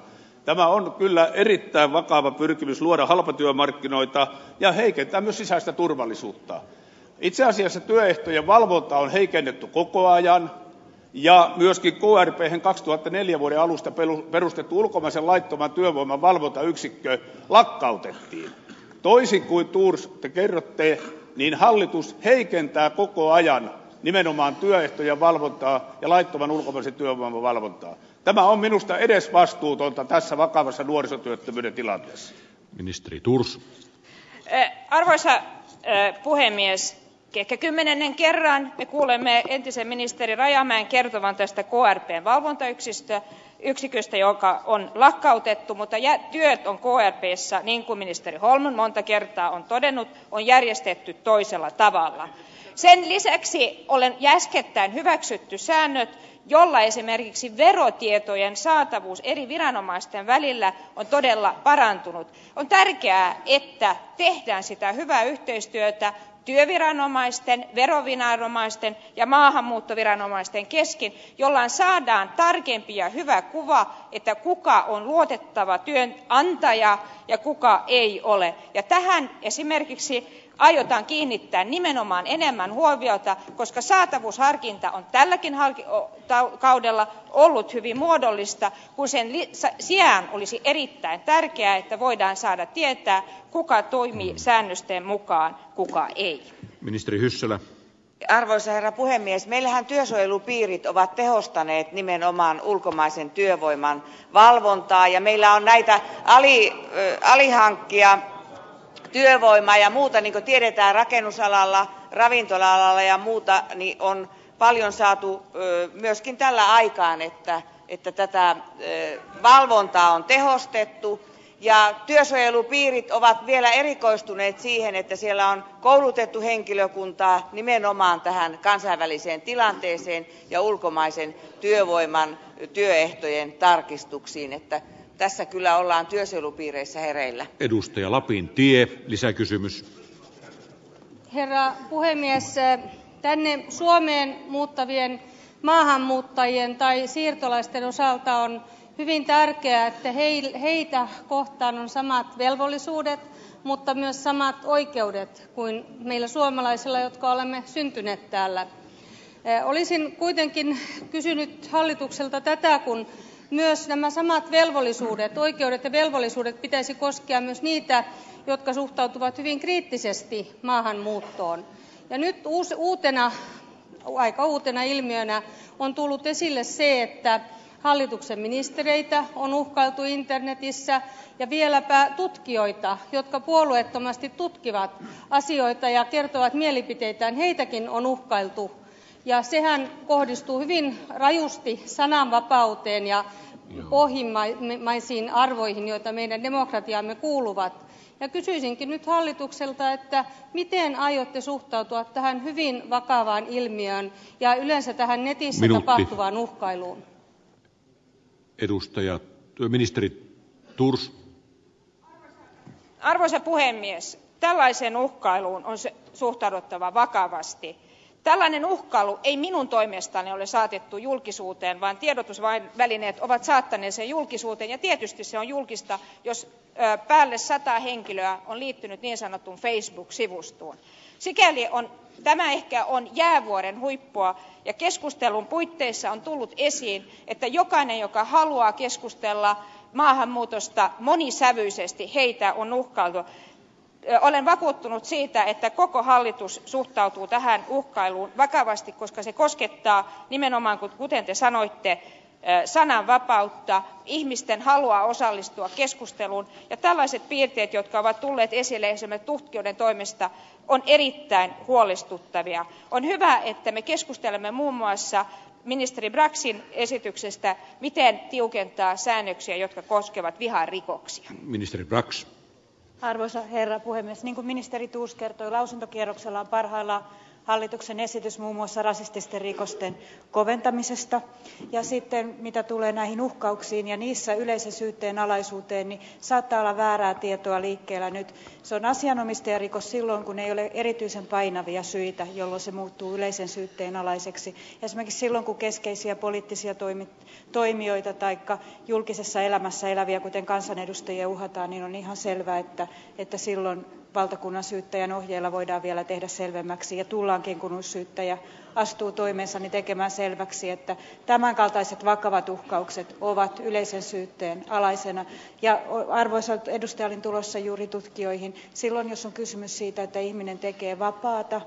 [SPEAKER 15] tämä on kyllä erittäin vakava pyrkimys luoda halpatyömarkkinoita ja heikentää myös sisäistä turvallisuutta. itse asiassa työehtojen valvontaa on heikennetty koko ajan ja myöskin krphen kaksituhattaneljä vuoden alusta perustettu ulkomaisen laittoman työvoiman valvontayksikkö lakkautettiin. toisin kuin thors te kerrotte niin hallitus heikentää koko ajan nimenomaan työehtojen valvontaa ja laittoman ulkomaisen työvoiman valvontaa. tämä on minusta edesvastuutonta tässä vakavassa nuorisotyöttömyyden tilanteessa.
[SPEAKER 1] ministeri thors.
[SPEAKER 13] arvoisa puhemies ehkä kymmenennen kerran me kuulemme entisen ministeri rajamäen kertovan tästä krpn valvontayksiköstä joka on lakkautettu mutta työt on krpssä niin kuin ministeri holmlund monta kertaa on todennut järjestetty toisella tavalla. sen lisäksi on äskettäin hyväksytty säännöt joilla esimerkiksi verotietojen saatavuus eri viranomaisten välillä on todella parantunut. on tärkeää että tehdään sitä hyvää yhteistyötä työviranomaisten veroviranomaisten ja maahanmuuttoviranomaisten kesken jolla saadaan tarkempi ja hyvä kuva siitä kuka on luotettava työnantaja ja kuka ei ole. Ja tähän esimerkiksi aiotaan kiinnittää nimenomaan enemmän huomiota koska saatavuusharkinta on tälläkin kaudella ollut hyvin muodollista kun sen sijaan olisi erittäin tärkeää että voidaan saada tietää kuka toimii säännösten mukaan kuka ei.
[SPEAKER 1] ministeri hyssälä.
[SPEAKER 8] arvoisa herra puhemies meillähän työsuojelupiirit ovat tehostaneet nimenomaan ulkomaisen työvoiman valvontaa ja meillä on näitä alihankkija työvoimaa ja muuta niin kuin tiedetään rakennusalalla ravintola alalla ja muuta niin on paljon saatu myöskin tällä aikaan että tätä valvontaa on tehostettu. Ja työsuojelupiirit ovat vielä erikoistuneet siihen että siellä on koulutettu henkilökuntaa nimenomaan tähän kansainväliseen tilanteeseen ja ulkomaisen työvoiman työehtojen tarkistuksiin tässä kyllä ollaan työsuojelupiireissä hereillä.
[SPEAKER 1] Edustaja Lapintie, lisäkysymys.
[SPEAKER 16] Herra puhemies, tänne Suomeen muuttavien maahanmuuttajien tai siirtolaisten osalta on hyvin tärkeää että heitä kohtaan on samat velvollisuudet mutta myös samat oikeudet kuin meillä suomalaisilla jotka olemme syntyneet täällä. olisin kuitenkin kysynyt hallitukselta tätä kun myös nämä samat velvollisuudet oikeudet ja velvollisuudet pitäisi koskea myös niitä jotka suhtautuvat hyvin kriittisesti maahanmuuttoon. ja nyt uutena aika uutena ilmiönä on tullut esille se että hallituksen ministereitä on uhkailtu internetissä ja vieläpä tutkijoita jotka puolueettomasti tutkivat asioita ja kertovat mielipiteitään heitäkin on uhkailtu ja sehän kohdistuu hyvin rajusti sananvapauteen ja pohjimmaisiin arvoihin joita meidän demokratiaamme kuuluvat. Ja kysyisinkin nyt hallitukselta että miten aiotte suhtautua tähän hyvin vakavaan ilmiöön ja yleensä tähän netissä
[SPEAKER 1] Minuutti.
[SPEAKER 16] tapahtuvaan uhkailuun?
[SPEAKER 1] Edustaja, ministeri Thors.
[SPEAKER 13] arvoisa puhemies tällaiseen uhkailuun on suhtauduttava vakavasti. Tällainen uhkailu ei minun toimestani ole saatettu julkisuuteen vaan tiedotusvälineet ovat saattaneet sen julkisuuteen ja tietysti se on julkista jos päälle sata henkilöä on liittynyt niin sanottuun facebook sivustoon. sikäli on, tämä ehkä on jäävuoren huippua ja keskustelun puitteissa on tullut esiin että jokainen joka haluaa keskustella maahanmuutosta monisävyisesti heitä on uhkailtu. Olen vakuuttunut siitä että koko hallitus suhtautuu tähän uhkailuun vakavasti koska se koskettaa nimenomaan kuten te sanoitte sananvapautta ihmisten halua osallistua keskusteluun ja tällaiset piirteet jotka ovat tulleet esille esimerkiksi tutkijoiden toimesta ovat erittäin huolestuttavia. on hyvä että me keskustelemme muun muassa ministeri braxin esityksestä miten tiukentaa säännöksiä jotka koskevat viharikoksia.
[SPEAKER 1] Ministeri Brax.
[SPEAKER 17] Arvoisa herra puhemies, niin kuin ministeri Tuus kertoi, lausuntokierroksella on parhaillaan hallituksen esitys muun muassa rasististen rikosten koventamisesta. Ja sitten mitä tulee näihin uhkauksiin ja niissä yleisen syytteen alaisuuteen, niin saattaa olla väärää tietoa liikkeellä nyt. Se on asianomistajarikos silloin, kun ei ole erityisen painavia syitä, jolloin se muuttuu yleisen syytteen alaiseksi. Esimerkiksi silloin, kun keskeisiä poliittisia toimi, toimijoita tai julkisessa elämässä eläviä, kuten kansanedustajia, uhataan, niin on ihan selvää, että, että silloin valtakunnan syyttäjän ohjeilla voidaan vielä tehdä selvemmäksi ja tullaankin kun uusi syyttäjä astuu toimeensa niin tekemään selväksi että tämänkaltaiset vakavat uhkaukset ovat yleisen syytteen alaisena. Ja arvoisa edustaja olin tulossa juuri tutkijoihin silloin jos on kysymys siitä että ihminen tekee vapaata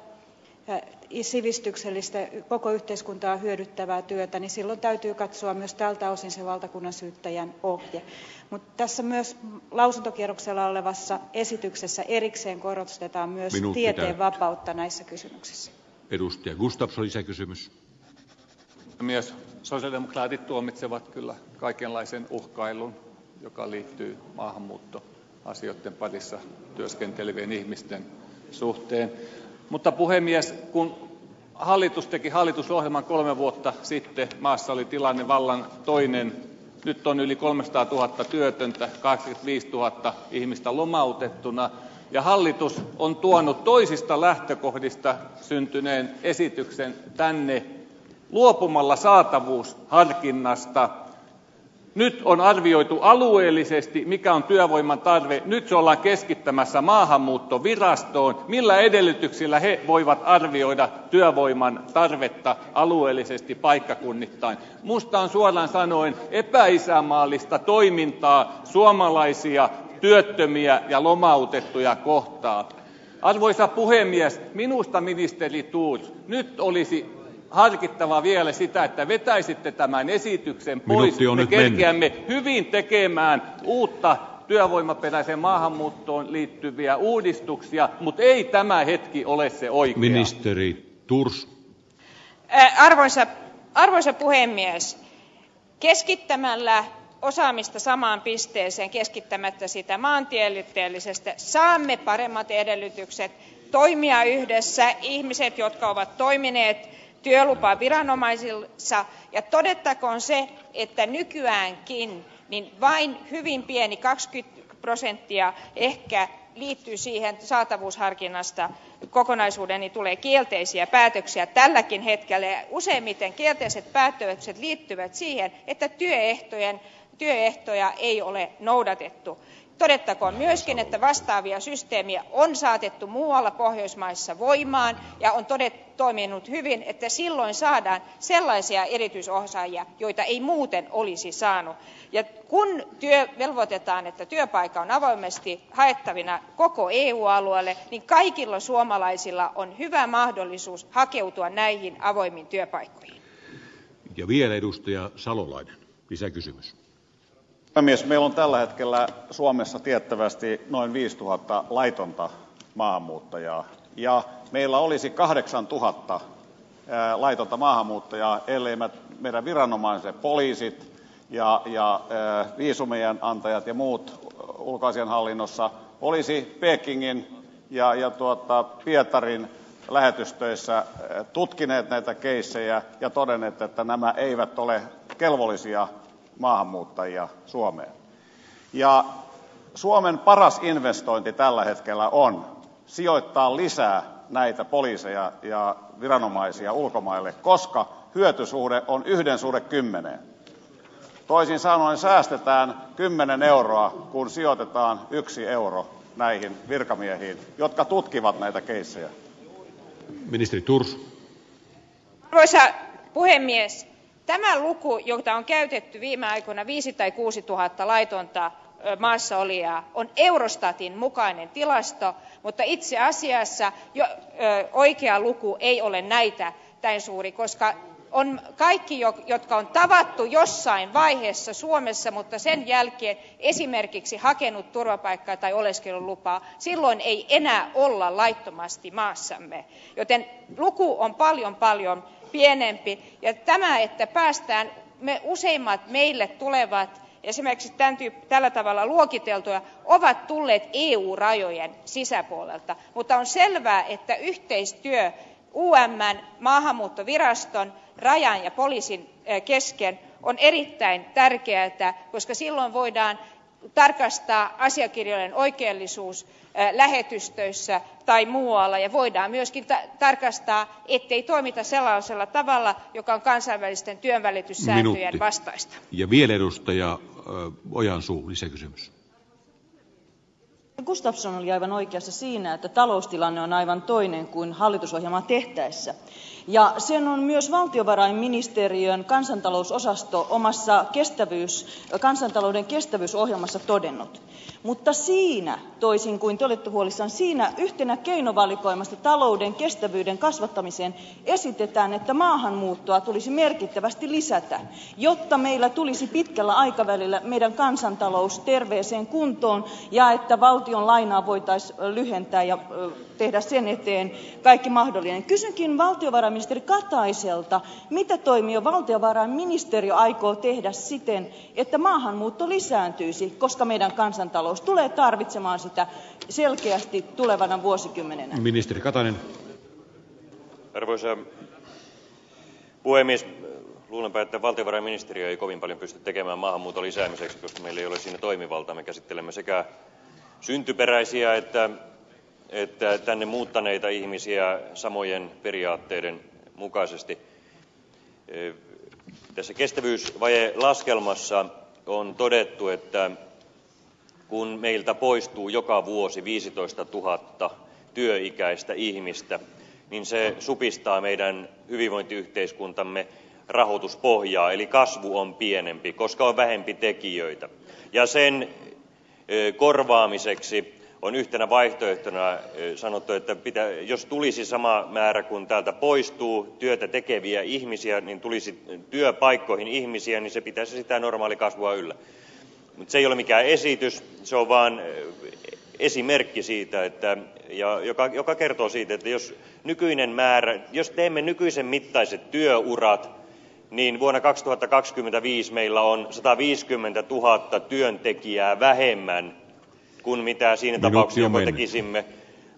[SPEAKER 17] sivistyksellistä koko yhteiskuntaa hyödyttävää työtä niin silloin täytyy katsoa myös tältä osin se valtakunnan syyttäjän ohje. mutta tässä myös lausuntokierroksella olevassa esityksessä erikseen korostetaan myös tieteen vapautta näissä kysymyksissä.
[SPEAKER 1] Edustaja Gustafsson, lisäkysymys.
[SPEAKER 18] Mies, sosiaalidemokraatit tuomitsevat kyllä kaikenlaisen uhkailun, joka liittyy maahanmuuttoasioiden parissa työskentelevien ihmisten suhteen. Mutta puhemies, kun hallitus teki hallitusohjelman kolme vuotta sitten, maassa oli tilanne vallan toinen. Nyt on yli 300 000 työtöntä, 85 000 ihmistä lomautettuna. Ja hallitus on tuonut toisista lähtökohdista syntyneen esityksen tänne luopumalla saatavuusharkinnasta. Nyt on arvioitu alueellisesti, mikä on työvoiman tarve. Nyt se ollaan keskittämässä maahanmuuttovirastoon. Millä edellytyksillä he voivat arvioida työvoiman tarvetta alueellisesti paikkakunnittain? Musta on suoraan sanoen epäisänmaallista toimintaa suomalaisia työttömiä ja lomautettuja kohtaan. Arvoisa puhemies, minusta ministeri Thors, nyt olisi harkittava vielä sitä, että vetäisitte tämän esityksen pois. Me kerkeämme hyvin tekemään uutta työvoimaperäiseen maahanmuuttoon liittyviä uudistuksia, mutta ei tämä hetki ole se oikea.
[SPEAKER 1] Ministeri Thors.
[SPEAKER 13] Ä, Arvoisa, arvoisa puhemies, keskittämällä osaamista samaan pisteeseen, keskittämättä sitä maantieteellisesti, saamme paremmat edellytykset toimia yhdessä. Ihmiset, jotka ovat toimineet työlupaviranomaisissa, ja todettakoon se, että nykyäänkin niin vain hyvin pieni 20 prosenttia ehkä liittyy siihen saatavuusharkinnasta kokonaisuuden, niin tulee kielteisiä päätöksiä tälläkin hetkellä. Ja useimmiten kielteiset päätökset liittyvät siihen, että työehtoja ei ole noudatettu. Todettakoon myöskin että vastaavia systeemejä on saatettu muualla pohjoismaissa voimaan ja on toiminut hyvin että silloin saadaan sellaisia erityisosaajia joita ei muuten olisi saanut. Ja kun velvoitetaan että työpaikka on avoimesti haettavana koko eu alueelle niin kaikilla suomalaisilla on hyvä mahdollisuus hakeutua näihin avoimiin työpaikkoihin.
[SPEAKER 1] Ja vielä edustaja Salolainen, lisäkysymys
[SPEAKER 19] meillä on tällä hetkellä suomessa tiettävästi noin viisituhatta laitonta maahanmuuttajaa. Ja meillä olisi kahdeksantuhatta laitonta maahanmuuttajaa elleivät meidän viranomaiset poliisit ja viisumien antajat ja muut ulkoasiainhallinnossa olisi pekingin ja pietarin lähetystöissä tutkineet näitä keissejä ja todenneet että nämä eivät ole kelvollisia maahanmuuttajia suomeen. Suomen paras investointi tällä hetkellä on sijoittaa lisää näitä poliiseja ja viranomaisia ulkomaille koska hyötysuhde on yhden suhde kymmeneen. Toisin sanoen säästetään kymmenen euroa kun sijoitetaan yksi euro näihin virkamiehiin jotka tutkivat näitä keissejä.
[SPEAKER 13] Tämä luku jota on käytetty viime aikoina viisi tai kuusi tuhatta laitonta maassa olijaa on eurostatin mukainen tilasto mutta itse asiassa oikea luku ei ole näin suuri koska on kaikki jotka on tavattu jossain vaiheessa suomessa mutta sen jälkeen esimerkiksi hakenut turvapaikkaa tai oleskelulupaa silloin ei enää olla laittomasti maassamme. Joten luku on paljon paljon pienempi. Ja tämä että päästään useimmat meille tulevat esimerkiksi tällä tavalla luokiteltuja ovat tulleet eu rajojen sisäpuolelta. Mutta on selvää että yhteistyö umn maahanmuuttoviraston rajan ja poliisin kesken on erittäin tärkeää koska silloin voidaan tarkastaa asiakirjojen oikeellisuus lähetystöissä tai muualla ja voidaan myöskin tarkastaa ettei toimita sellaisella tavalla joka on kansainvälisten työnvälityssääntöjen vastaista.
[SPEAKER 1] Ja vielä edustaja Ojansuu, lisäkysymys.
[SPEAKER 20] Gustafsson oli aivan oikeassa siinä, että taloustilanne on aivan toinen kuin hallitusohjelmaa tehtäessä. Ja sen on myös valtiovarainministeriön kansantalousosasto omassa kansantalouden kestävyysohjelmassa todennut mutta siinä toisin kuin te olette huolissanne siinä yhtenä keinovalikoimasta talouden kestävyyden kasvattamiseen esitetään että maahanmuuttoa tulisi merkittävästi lisätä jotta meillä tulisi pitkällä aikavälillä meidän kansantalous terveeseen kuntoon ja että valtion lainaa voitaisiin lyhentää ja tehdä sen eteen kaikki mahdollinen. Valtiovarainministeri kataiselta mitä toimia valtiovarainministeriö aikoo tehdä siten että maahanmuutto lisääntyisi koska meidän kansantalous tulee tarvitsemaan sitä selkeästi tulevana vuosikymmenenä.
[SPEAKER 1] Ministeri Katainen.
[SPEAKER 3] Arvoisa puhemies, luulenpa että valtiovarainministeriö ei kovin paljon pysty tekemään maahanmuuton lisäämiseksi koska meillä ei ole siinä toimivaltaa. me käsittelemme sekä syntyperäisiä että että tänne muuttaneita ihmisiä samojen periaatteiden mukaisesti. tässä kestävyysvajelaskelmassa on todettu että kun meiltä poistuu joka vuosi viisitoista nolla työikäistä ihmistä niin se supistaa meidän hyvinvointiyhteiskuntamme rahoituspohjaa eli kasvu on pienempi koska on vähempi tekijöitä ja sen korvaamiseksi on yhtenä vaihtoehtona sanottu että jos tulisi sama määrä kuin täältä poistuu työtä tekeviä ihmisiä niin tulisi työpaikkoihin ihmisiä niin se pitäisi sitä normaalikasvua yllä. Mutta se ei ole mikään esitys se on vain esimerkki siitä joka, kertoo siitä että jos nykyinen määrä jos teemme nykyisen mittaiset työurat niin vuonna kaksituhatta kaksikymmentäviisi meillä on sataviisikymmentä nolla työntekijää vähemmän kuin mitä siinä tapauksessa kun tekisimme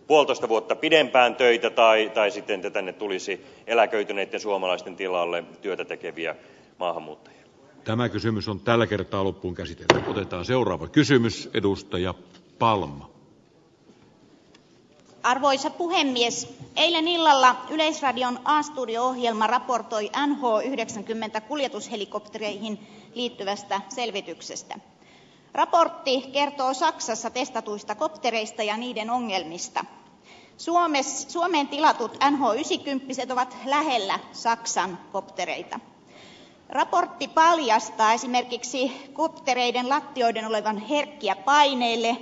[SPEAKER 3] puolitoista vuotta pidempään töitä tai, tai sitten että tänne tulisi eläköityneiden suomalaisten tilalle työtä tekeviä maahanmuuttajia.
[SPEAKER 1] Tämä kysymys on tällä kertaa loppuun käsitelty. Otetaan seuraava kysymys. Edustaja Palma.
[SPEAKER 21] Arvoisa puhemies, eilen illalla Yleisradion A-studio-ohjelma raportoi NH90 kuljetushelikoptereihin liittyvästä selvityksestä. Raportti kertoo saksassa testatuista koptereista ja niiden ongelmista. Suomeen tilatut nh ysikymppiset ovat lähellä saksan koptereita. Raportti paljastaa esimerkiksi koptereiden lattioiden olevan herkkiä paineille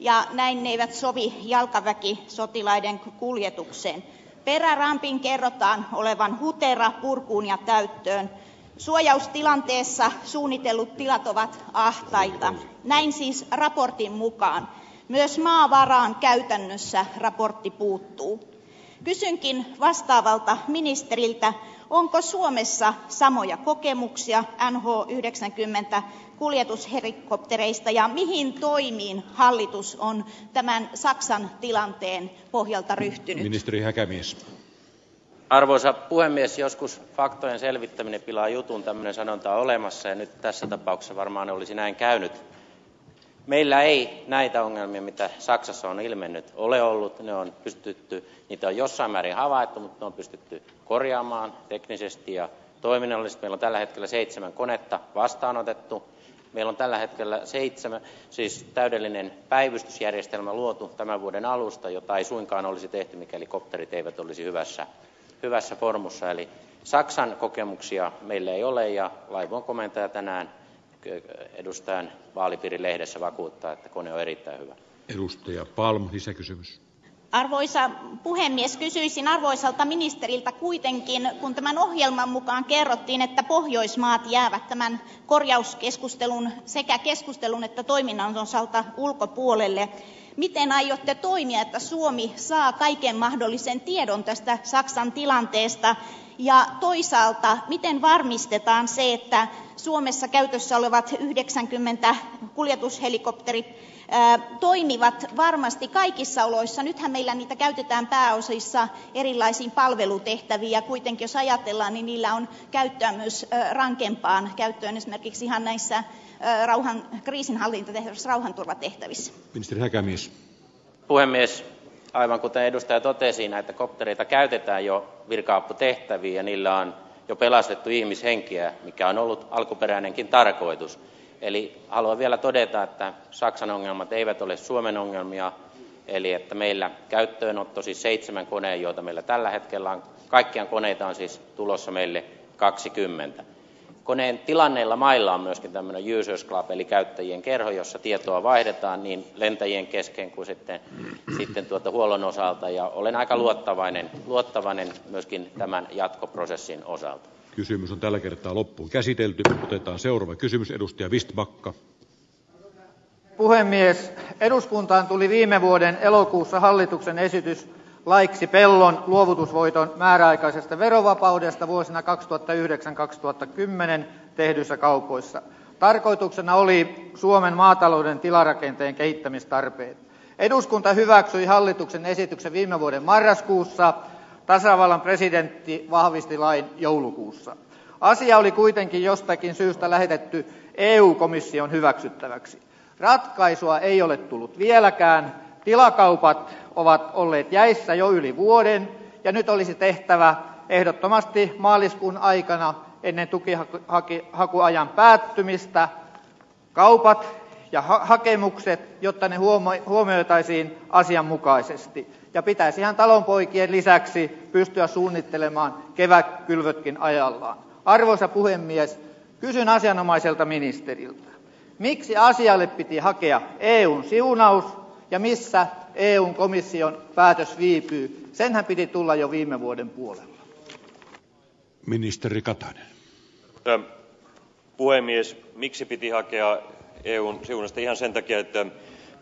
[SPEAKER 21] ja näin ne eivät sovi jalkaväkisotilaiden kuljetukseen. Perärampin kerrotaan olevan hutera purkuun ja täyttöön suojaustilanteessa suunnitellut tilat ovat ahtaita. Näin siis raportin mukaan. Myös maavaraan käytännössä raportti puuttuu. Kysynkin vastaavalta ministeriltä onko suomessa samoja kokemuksia nh yhdeksänkymmentä kuljetushelikoptereista ja mihin toimiin hallitus on tämän saksan tilanteen pohjalta ryhtynyt?
[SPEAKER 1] Ministeri häkämies
[SPEAKER 22] joskus faktojen selvittäminen pilaa jutun tämmöinen sanonta on olemassa ja nyt tässä tapauksessa varmaan olisi näin käynyt. Meillä ei näitä ongelmia mitä saksassa on ilmennyt ole ollut. Ne on pystytty niitä on jossain määrin havaittu mutta ne on pystytty korjaamaan teknisesti ja toiminnallisesti. Meillä on tällä hetkellä seitsemän konetta vastaanotettu. Meillä on tällä hetkellä seitsemän siis täydellinen päivystysjärjestelmä luotu tämän vuoden alusta jota ei suinkaan olisi tehty mikäli kopterit eivät olisi hyvässä hyvässä formussa. Eli saksan kokemuksia meillä ei ole ja laivueen komentaja tänään edustajan vaalipiirin lehdessä vakuuttaa että kone on erittäin hyvä.
[SPEAKER 1] Edustaja palm lisäkysymys.
[SPEAKER 21] Arvoisa puhemies kysyisin arvoisalta ministeriltä kuitenkin kun tämän ohjelman mukaan kerrottiin että pohjoismaat jäävät tämän korjauskeskustelun sekä keskustelun että toiminnan osalta ulkopuolelle miten aiotte toimia että suomi saa kaiken mahdollisen tiedon tästä saksan tilanteesta? Ja toisaalta miten varmistetaan se että suomessa käytössä olevat yhdeksänkymmentä kuljetushelikopteria toimivat varmasti kaikissa oloissa. Nythän meillä niitä käytetään pääosassa erilaisiin palvelutehtäviin ja kuitenkin jos ajatellaan niin niillä on käyttöä myös rankempaan käyttöön esimerkiksi ihan näissä rauhan kriisinhallintatehtävissä rauhanturvatehtävissä.
[SPEAKER 1] Ministeri häkämies.
[SPEAKER 22] Puhemies aivan kuten edustaja totesi näitä koptereita käytetään jo virka aputehtäviin ja niillä on jo pelastettu ihmishenkiä mikä on ollut alkuperäinenkin tarkoitus eli haluan vielä todeta että saksan ongelmat eivät ole suomen ongelmia eli että meillä käyttöönotto siis seitsemän koneen joita meillä tällä hetkellä on kaikkiaan koneita on siis tulossa meille kaksikymmentä. Koneen tilanneilla mailla on myöskin tämmöinen users club eli käyttäjien kerho jossa tietoa vaihdetaan niin lentäjien kesken kuin sitten, tuota huollon osalta. Ja olen aika luottavainen, luottavainen myöskin tämän jatkoprosessin osalta
[SPEAKER 1] kysymys on tällä kertaa loppuun käsitelty. Otetaan seuraava kysymys edustaja vistbacka.
[SPEAKER 23] Puhemies eduskuntaan tuli viime vuoden elokuussa hallituksen esitys laiksi pellon luovutusvoiton määräaikaisesta verovapaudesta vuosina kaksituhatta yhdeksän kaksituhatta kymmenen tehdyissä kaupoissa. Tarkoituksena oli suomen maatalouden tilarakenteen kehittämistarpeet. Eduskunta hyväksyi hallituksen esityksen viime vuoden marraskuussa tasavallan presidentti vahvisti lain joulukuussa. Asia oli kuitenkin jostakin syystä lähetetty eu komission hyväksyttäväksi. Ratkaisua ei ole tullut vieläkään. Tilakaupat ovat olleet jäissä jo yli vuoden ja nyt olisi tehtävä ehdottomasti maaliskuun aikana ennen tukihakuajan päättymistä kaupat ja hakemukset jotta ne huomioitaisiin asianmukaisesti ja pitäisi ihan talonpoikien lisäksi pystyä suunnittelemaan kevätkylvötkin ajallaan. Arvoisa puhemies kysyn asianomaiselta ministeriltä. Miksi asialle piti hakea eun siunaus ja missä eun komission päätös viipyy? Senhän piti tulla jo viime vuoden puolella.
[SPEAKER 1] Ministeri katainen.
[SPEAKER 3] Puhemies miksi piti hakea eun siunausta? Ihan sen takia että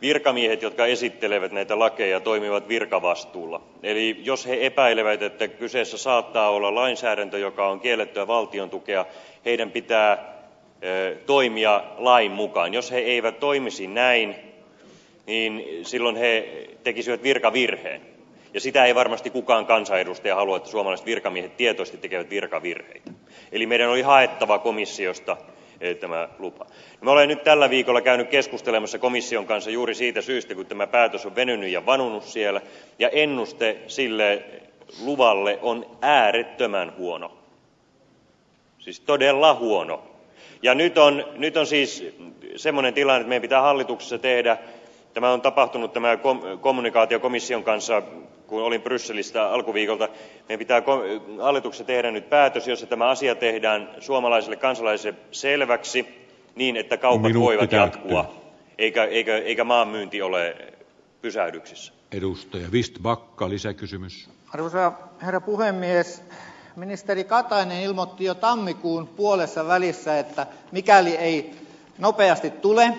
[SPEAKER 3] virkamiehet jotka esittelevät näitä lakeja toimivat virkavastuulla. Eli jos he epäilevät että kyseessä saattaa olla lainsäädäntö joka on kiellettyä valtion tukea heidän pitää toimia lain mukaan. Jos he eivät toimisi näin niin silloin he tekisivät virkavirheen. Ja sitä ei varmasti kukaan kansanedustaja halua että suomalaiset virkamiehet tietoisesti tekevät virkavirheitä. Eli meidän oli haettava komissiosta minä olen nyt tällä viikolla käynyt keskustelemassa komission kanssa juuri siitä syystä kun tämä päätös on venynyt ja vanunut siellä ja ennuste sille luvalle on äärettömän huono. Siis todella huono. Ja nyt on siis semmoinen tilanne että meidän pitää hallituksessa tehdä tämä on tapahtunut tämä kommunikaatio komission kanssa kun olin brysselissä alkuviikolta meidän pitää hallituksessa tehdä nyt päätös jossa tämä asia tehdään suomalaisille kansalaisille selväksi niin että kaupat voivat jatkua eikä, eikä, eikä maan myynti ole pysähdyksissä.
[SPEAKER 1] Edustaja Vistbakka, lisäkysymys.
[SPEAKER 23] Arvoisa herra puhemies, ministeri Katainen ilmoitti jo tammikuun puolessa välissä, että mikäli ei nopeasti tule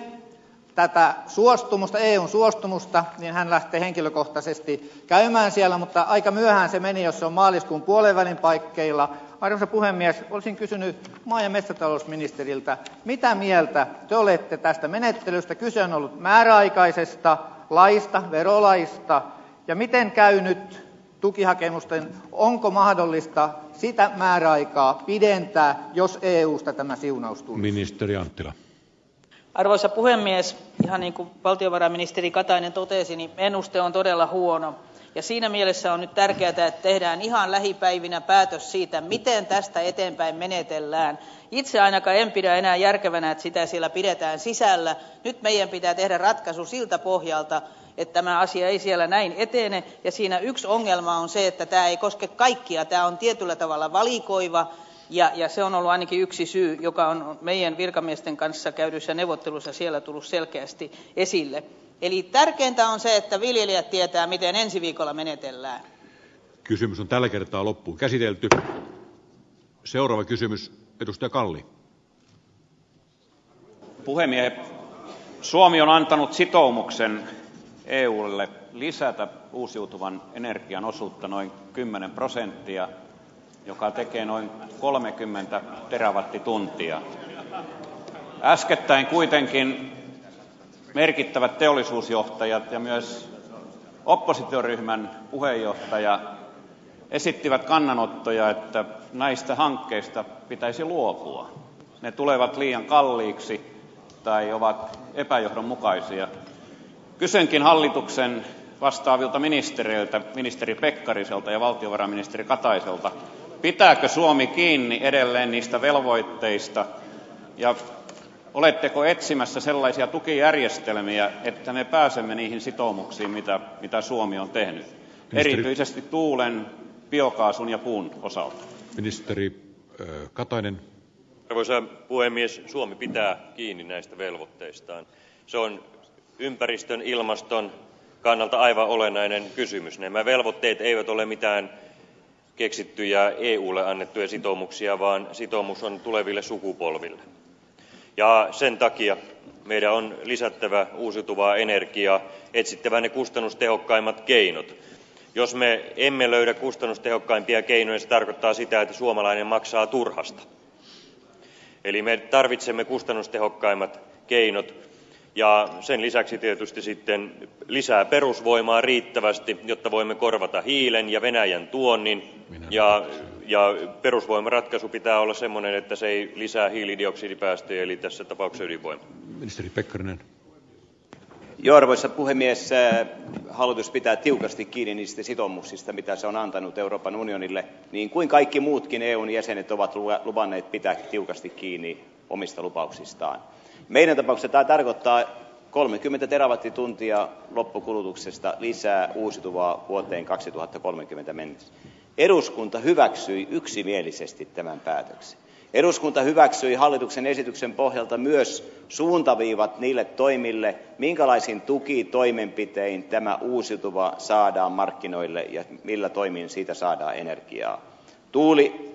[SPEAKER 23] tätä suostumusta, EUn suostumusta, niin hän lähtee henkilökohtaisesti käymään siellä, mutta aika myöhään se meni, jos se on maaliskuun puolenvälin paikkeilla. Arvoisa puhemies, olisin kysynyt maa- ja metsätalousministeriltä, mitä mieltä te olette tästä menettelystä? Kyse on ollut määräaikaisesta laista, verolaista, ja miten käy nyt tukihakemusten, onko mahdollista sitä määräaikaa pidentää, jos EUsta tämä siunaus tulisi?
[SPEAKER 1] Ministeri Anttila.
[SPEAKER 24] Arvoisa puhemies, ihan niin kuin valtiovarainministeri Katainen totesi, niin ennuste on todella huono. Ja siinä mielessä on nyt tärkeää, että tehdään ihan lähipäivinä päätös siitä, miten tästä eteenpäin menetellään. Itse ainakaan en pidä enää järkevänä, että sitä siellä pidetään sisällä. Nyt meidän pitää tehdä ratkaisu siltä pohjalta, että tämä asia ei siellä näin etene. Ja siinä yksi ongelma on se, että tämä ei koske kaikkia. Tämä on tietyllä tavalla valikoiva ja, ja se on ollut ainakin yksi syy, joka on meidän virkamiesten kanssa käydyissä neuvotteluissa siellä tullut selkeästi esille. Eli tärkeintä on se, että viljelijät tietää, miten ensi viikolla menetellään.
[SPEAKER 1] Kysymys on tällä kertaa loppuun käsitelty. Seuraava kysymys, edustaja Kalli.
[SPEAKER 11] Puhemies, Suomi on antanut sitoumuksen EUlle lisätä uusiutuvan energian osuutta noin 10 prosenttia, joka tekee noin 30 terawattituntia. Äskettäin kuitenkin merkittävät teollisuusjohtajat ja myös oppositioryhmän puheenjohtaja esittivät kannanottoja, että näistä hankkeista pitäisi luopua. Ne tulevat liian kalliiksi tai ovat epäjohdonmukaisia. Kysynkin hallituksen vastaavilta ministereiltä, ministeri Pekkariselta ja valtiovarainministeri Kataiselta, pitääkö Suomi kiinni edelleen niistä velvoitteista ja oletteko etsimässä sellaisia tukijärjestelmiä, että me pääsemme niihin sitoumuksiin, mitä, mitä Suomi on tehnyt, erityisesti tuulen, biokaasun ja puun osalta?
[SPEAKER 1] Ministeri Katainen.
[SPEAKER 3] Arvoisa puhemies, Suomi pitää kiinni näistä velvoitteistaan. Se on ympäristön, ilmaston kannalta aivan olennainen kysymys. Nämä velvoitteet eivät ole mitään keksittyjä EUlle annettuja sitoumuksia, vaan sitoumus on tuleville sukupolville. Ja sen takia meidän on lisättävä uusiutuvaa energiaa, etsittävä ne kustannustehokkaimmat keinot. Jos me emme löydä kustannustehokkaimpia keinoja, se tarkoittaa sitä, että suomalainen maksaa turhasta. Eli me tarvitsemme kustannustehokkaimmat keinot ja sen lisäksi tietysti sitten lisää perusvoimaa riittävästi, jotta voimme korvata hiilen ja Venäjän tuonnin. Ja, ja perusvoimaratkaisu pitää olla sellainen, että se ei lisää hiilidioksidipäästöjä, eli tässä tapauksessa ydinvoima.
[SPEAKER 1] Ministeri Pekkarinen.
[SPEAKER 25] Joo, arvoisa puhemies. Hallitus pitää tiukasti kiinni niistä sitoumuksista, mitä se on antanut Euroopan unionille, niin kuin kaikki muutkin EUn jäsenet ovat luvanneet pitää tiukasti kiinni omista lupauksistaan. Meidän tapauksessa tämä tarkoittaa 30 terawattituntia loppukulutuksesta lisää uusiutuvaa vuoteen 2030 mennessä. Eduskunta hyväksyi yksimielisesti tämän päätöksen. Eduskunta hyväksyi hallituksen esityksen pohjalta myös suuntaviivat niille toimille, minkälaisin tukitoimenpitein tämä uusiutuva saadaan markkinoille ja millä toimin siitä saadaan energiaa. Tuuli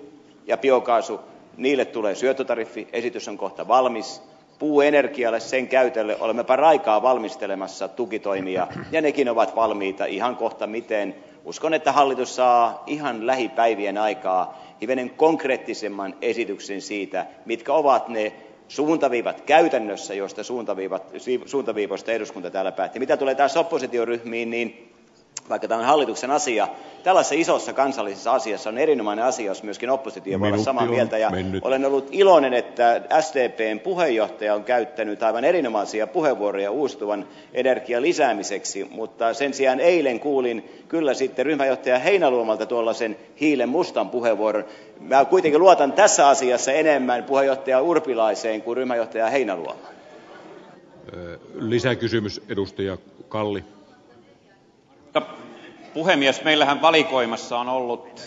[SPEAKER 25] ja biokaasu, niille tulee syöttötariffi, esitys on kohta valmis puuenergialle, sen käytölle olemme paraikaa valmistelemassa tukitoimia ja nekin ovat valmiita ihan kohta miten. Uskon, että hallitus saa ihan lähipäivien aikaa hivenen konkreettisemman esityksen siitä, mitkä ovat ne suuntaviivat käytännössä, joista suuntaviivoista eduskunta täällä päätti. Mitä tulee taas oppositioryhmiin, niin vaikka tämä on hallituksen asia, tällaisessa isossa kansallisessa asiassa on erinomainen asia jos myöskin oppositio voi olla samaa mieltä ja olen ollut iloinen että sdpn puheenjohtaja on käyttänyt aivan erinomaisia puheenvuoroja uusiutuvan energian lisäämiseksi mutta sen sijaan eilen kuulin kyllä sitten ryhmänjohtaja heinäluomalta tuollaisen hiilen mustan puheenvuoron. minä kuitenkin luotan tässä asiassa enemmän puheenjohtaja urpilaiseen kuin ryhmänjohtaja heinäluomaan.
[SPEAKER 11] Meillähän valikoimassa on ollut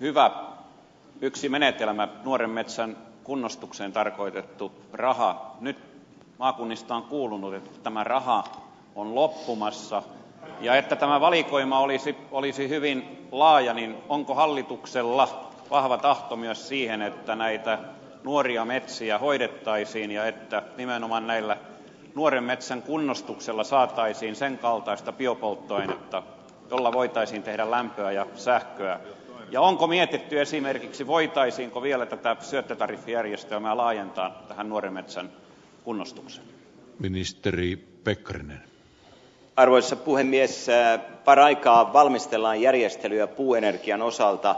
[SPEAKER 11] hyvä yksi menetelmä nuoren metsän kunnostukseen tarkoitettu raha. nyt maakunnista on kuulunut että tämä raha on loppumassa ja että tämä valikoima olisi, olisi hyvin laaja niin onko hallituksella vahva tahto myös siihen että näitä nuoria metsiä hoidettaisiin ja että nimenomaan näillä nuoren metsän kunnostuksella saataisiin sen kaltaista biopolttoainetta jolla voitaisiin tehdä lämpöä ja sähköä. Ja onko mietitty esimerkiksi voitaisiinko vielä tätä syöttötariffijärjestelmää laajentaa tähän nuoren metsän kunnostukseen?
[SPEAKER 1] ministeri pekkarinen.
[SPEAKER 25] Arvoisa puhemies paraikaa valmistellaan järjestelyjä puuenergian osalta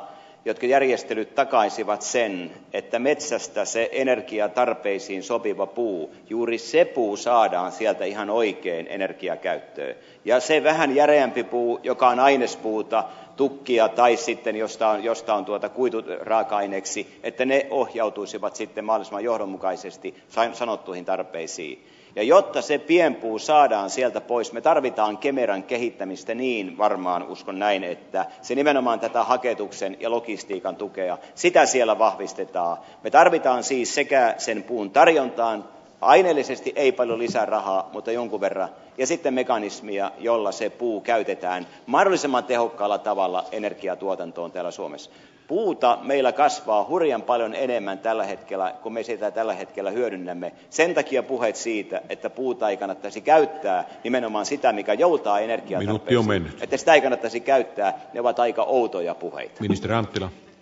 [SPEAKER 25] jotka järjestelyt takaisivat sen että metsästä se energiatarpeisiin sopiva puu juuri se puu saadaan sieltä ihan oikein energiakäyttöön. Ja se vähän järeämpi puu joka on ainespuuta tukkia tai sitten josta on, tuota kuituraaka aineeksi että ne ohjautuisivat sitten mahdollisimman johdonmukaisesti sanottuihin tarpeisiin ja jotta se pienpuu saadaan sieltä pois me tarvitsemme kemeran kehittämistä niin varmaan uskon näin että nimenomaan tätä haketuksen ja logistiikan tukea sitä siellä vahvistetaan. me tarvitsemme siis sekä sen puun tarjontaan aineellisesti ei paljon lisää rahaa mutta jonkun verran ja sitten mekanismia jolla se puu käytetään mahdollisimman tehokkaalla tavalla energiatuotantoon täällä suomessa. Puuta meillä kasvaa hurjan paljon enemmän tällä hetkellä kuin me sitä tällä hetkellä hyödynnämme. Sen takia puheet siitä, että puuta ei kannattaisi käyttää nimenomaan sitä, mikä joutaa energiatarpeisiin, että sitä ei kannattaisi käyttää, ne ovat aika outoja puheita.
[SPEAKER 1] Ministeri Anttila
[SPEAKER 24] puhemies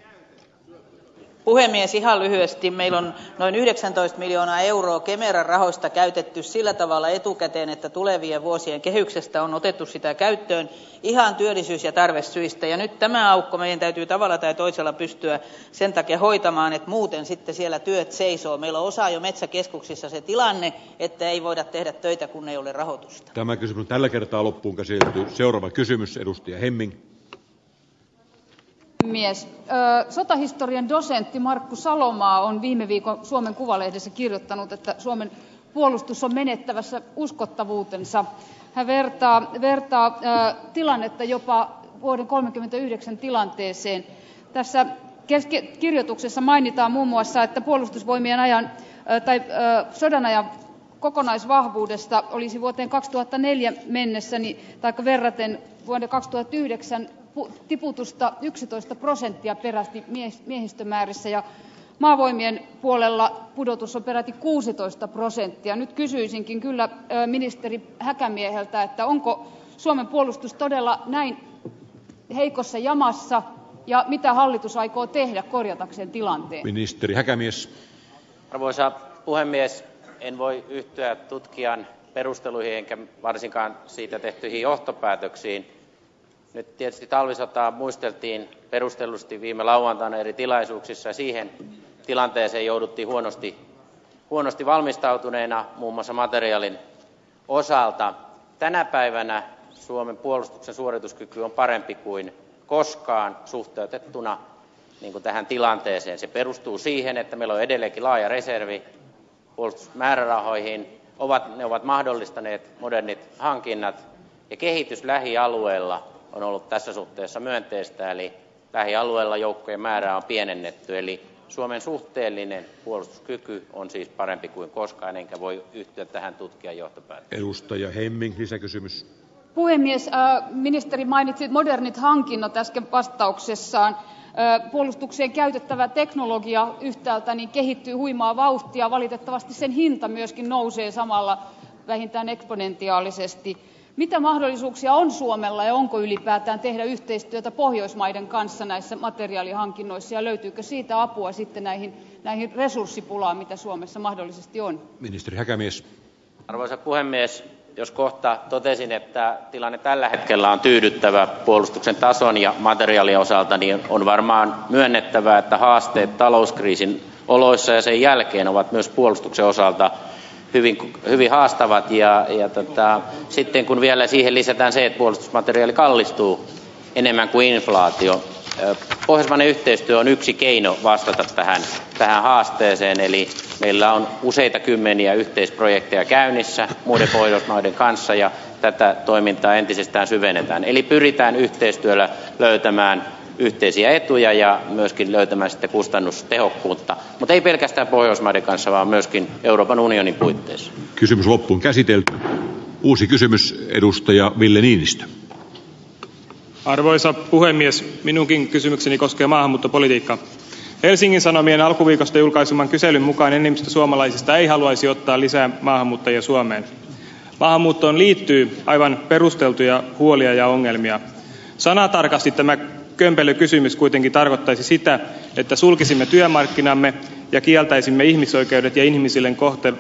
[SPEAKER 24] ihan lyhyesti meillä on noin yhdeksäntoista miljoonaa euroa kemeran rahoista käytetty sillä tavalla etukäteen että tulevien vuosien kehyksestä on otettu sitä käyttöön ihan työllisyys ja tarvesyistä ja nyt tämä aukko meidän täytyy tavalla tai toisella pystyä sen takia hoitamaan että muuten sitten siellä työt seisoo. meillä on osa jo metsäkeskuksissa se tilanne että ei voida tehdä töitä kun ei ole rahoitusta.
[SPEAKER 1] tämä kysymys tällä kertaa loppuun käsitelty. seuraava kysymys edustaja hemming
[SPEAKER 26] sotahistorian dosentti markku salomaa on viime viikon suomen kuvalehdessä kirjoittanut että suomen puolustus on menettävässä uskottavuutensa. hän vertaa, tilannetta jopa vuoden 1939 tilanteeseen. tässä kirjoituksessa mainitaan muun muassa että puolustusvoimien ajan tai sodanajan kokonaisvahvuudesta olisi vuoteen 2004 mennessä tai verraten vuoden 2009 tiputusta yksitoista prosenttia peräti miehistömäärissä ja maavoimien puolella pudotus on peräti kuusitoista prosenttia. nyt kysyisinkin kyllä ministeri häkämieheltä että onko suomen puolustus todella näin heikossa jamassa ja mitä hallitus aikoo tehdä korjatakseen tilanteen?
[SPEAKER 1] ministeri häkämies
[SPEAKER 22] arvoisa puhemies en voi yhtyä tutkijan perusteluihin enkä varsinkaan siitä tehtyihin johtopäätöksiin nyt tietysti talvisotaa muisteltiin perustellusti viime lauantaina eri tilaisuuksissa ja siihen tilanteeseen jouduttiin huonosti, valmistautuneena muun muassa materiaalin osalta. tänä päivänä suomen puolustuksen suorituskyky on parempi kuin koskaan suhteutettuna niin tähän tilanteeseen. se perustuu siihen että meillä on edelleenkin laaja reservi puolustusmäärärahoihin ne ovat mahdollistaneet modernit hankinnat ja kehitys lähialueilla on ollut tässä suhteessa myönteistä eli lähialueilla joukkojen määrää on pienennetty eli suomen suhteellinen puolustuskyky on siis parempi kuin koskaan enkä voi yhtyä tähän tutkijan johtopäätökseen.
[SPEAKER 1] edustaja hemming lisäkysymys.
[SPEAKER 26] puhemies ministeri mainitsi modernit hankinnat äsken vastauksessaan. puolustukseen käytettävä teknologia yhtäältä niin kehittyy huimaa vauhtia valitettavasti sen hinta myöskin nousee samalla vähintään eksponentiaalisesti mitä mahdollisuuksia on suomella ja onko ylipäätään tehdä yhteistyötä pohjoismaiden kanssa näissä materiaalihankinnoissa ja löytyykö siitä apua sitten näihin, näihin resurssipulaan mitä suomessa mahdollisesti on?
[SPEAKER 1] ministeri häkämies.
[SPEAKER 22] arvoisa puhemies jos kohta totesin että tilanne tällä hetkellä on tyydyttävä puolustuksen tason ja materiaalin osalta niin on varmaan myönnettävä että haasteet talouskriisin oloissa ja sen jälkeen ovat myös puolustuksen osalta hyvin, hyvin haastavat ja, ja tota, sitten kun vielä siihen lisätään se että puolustusmateriaali kallistuu enemmän kuin inflaatio pohjoismainen yhteistyö on yksi keino vastata tähän, tähän haasteeseen. Eli meillä on useita kymmeniä yhteisprojekteja käynnissä muiden pohjoismaiden kanssa ja tätä toimintaa entisestään syvennetään. Eli pyritään yhteistyöllä löytämään yhteisiä etuja ja myöskin löytämään sitten kustannustehokkuutta mutta ei pelkästään pohjoismaiden kanssa vaan myöskin euroopan unionin puitteissa.
[SPEAKER 1] kysymys loppuun käsitelty. uusi kysymys edustaja ville niinistö.
[SPEAKER 27] Arvoisa puhemies, minunkin kysymykseni koskee maahanmuuttopolitiikkaa. Helsingin Sanomien alkuviikosta julkaiseman kyselyn mukaan enemmistö suomalaisista ei haluaisi ottaa lisää maahanmuuttajia Suomeen. Maahanmuuttoon liittyy aivan perusteltuja huolia ja ongelmia. Sanatarkasti tämä kömpelykysymys kuitenkin tarkoittaisi sitä, että sulkisimme työmarkkinamme ja kieltäisimme ihmisoikeudet ja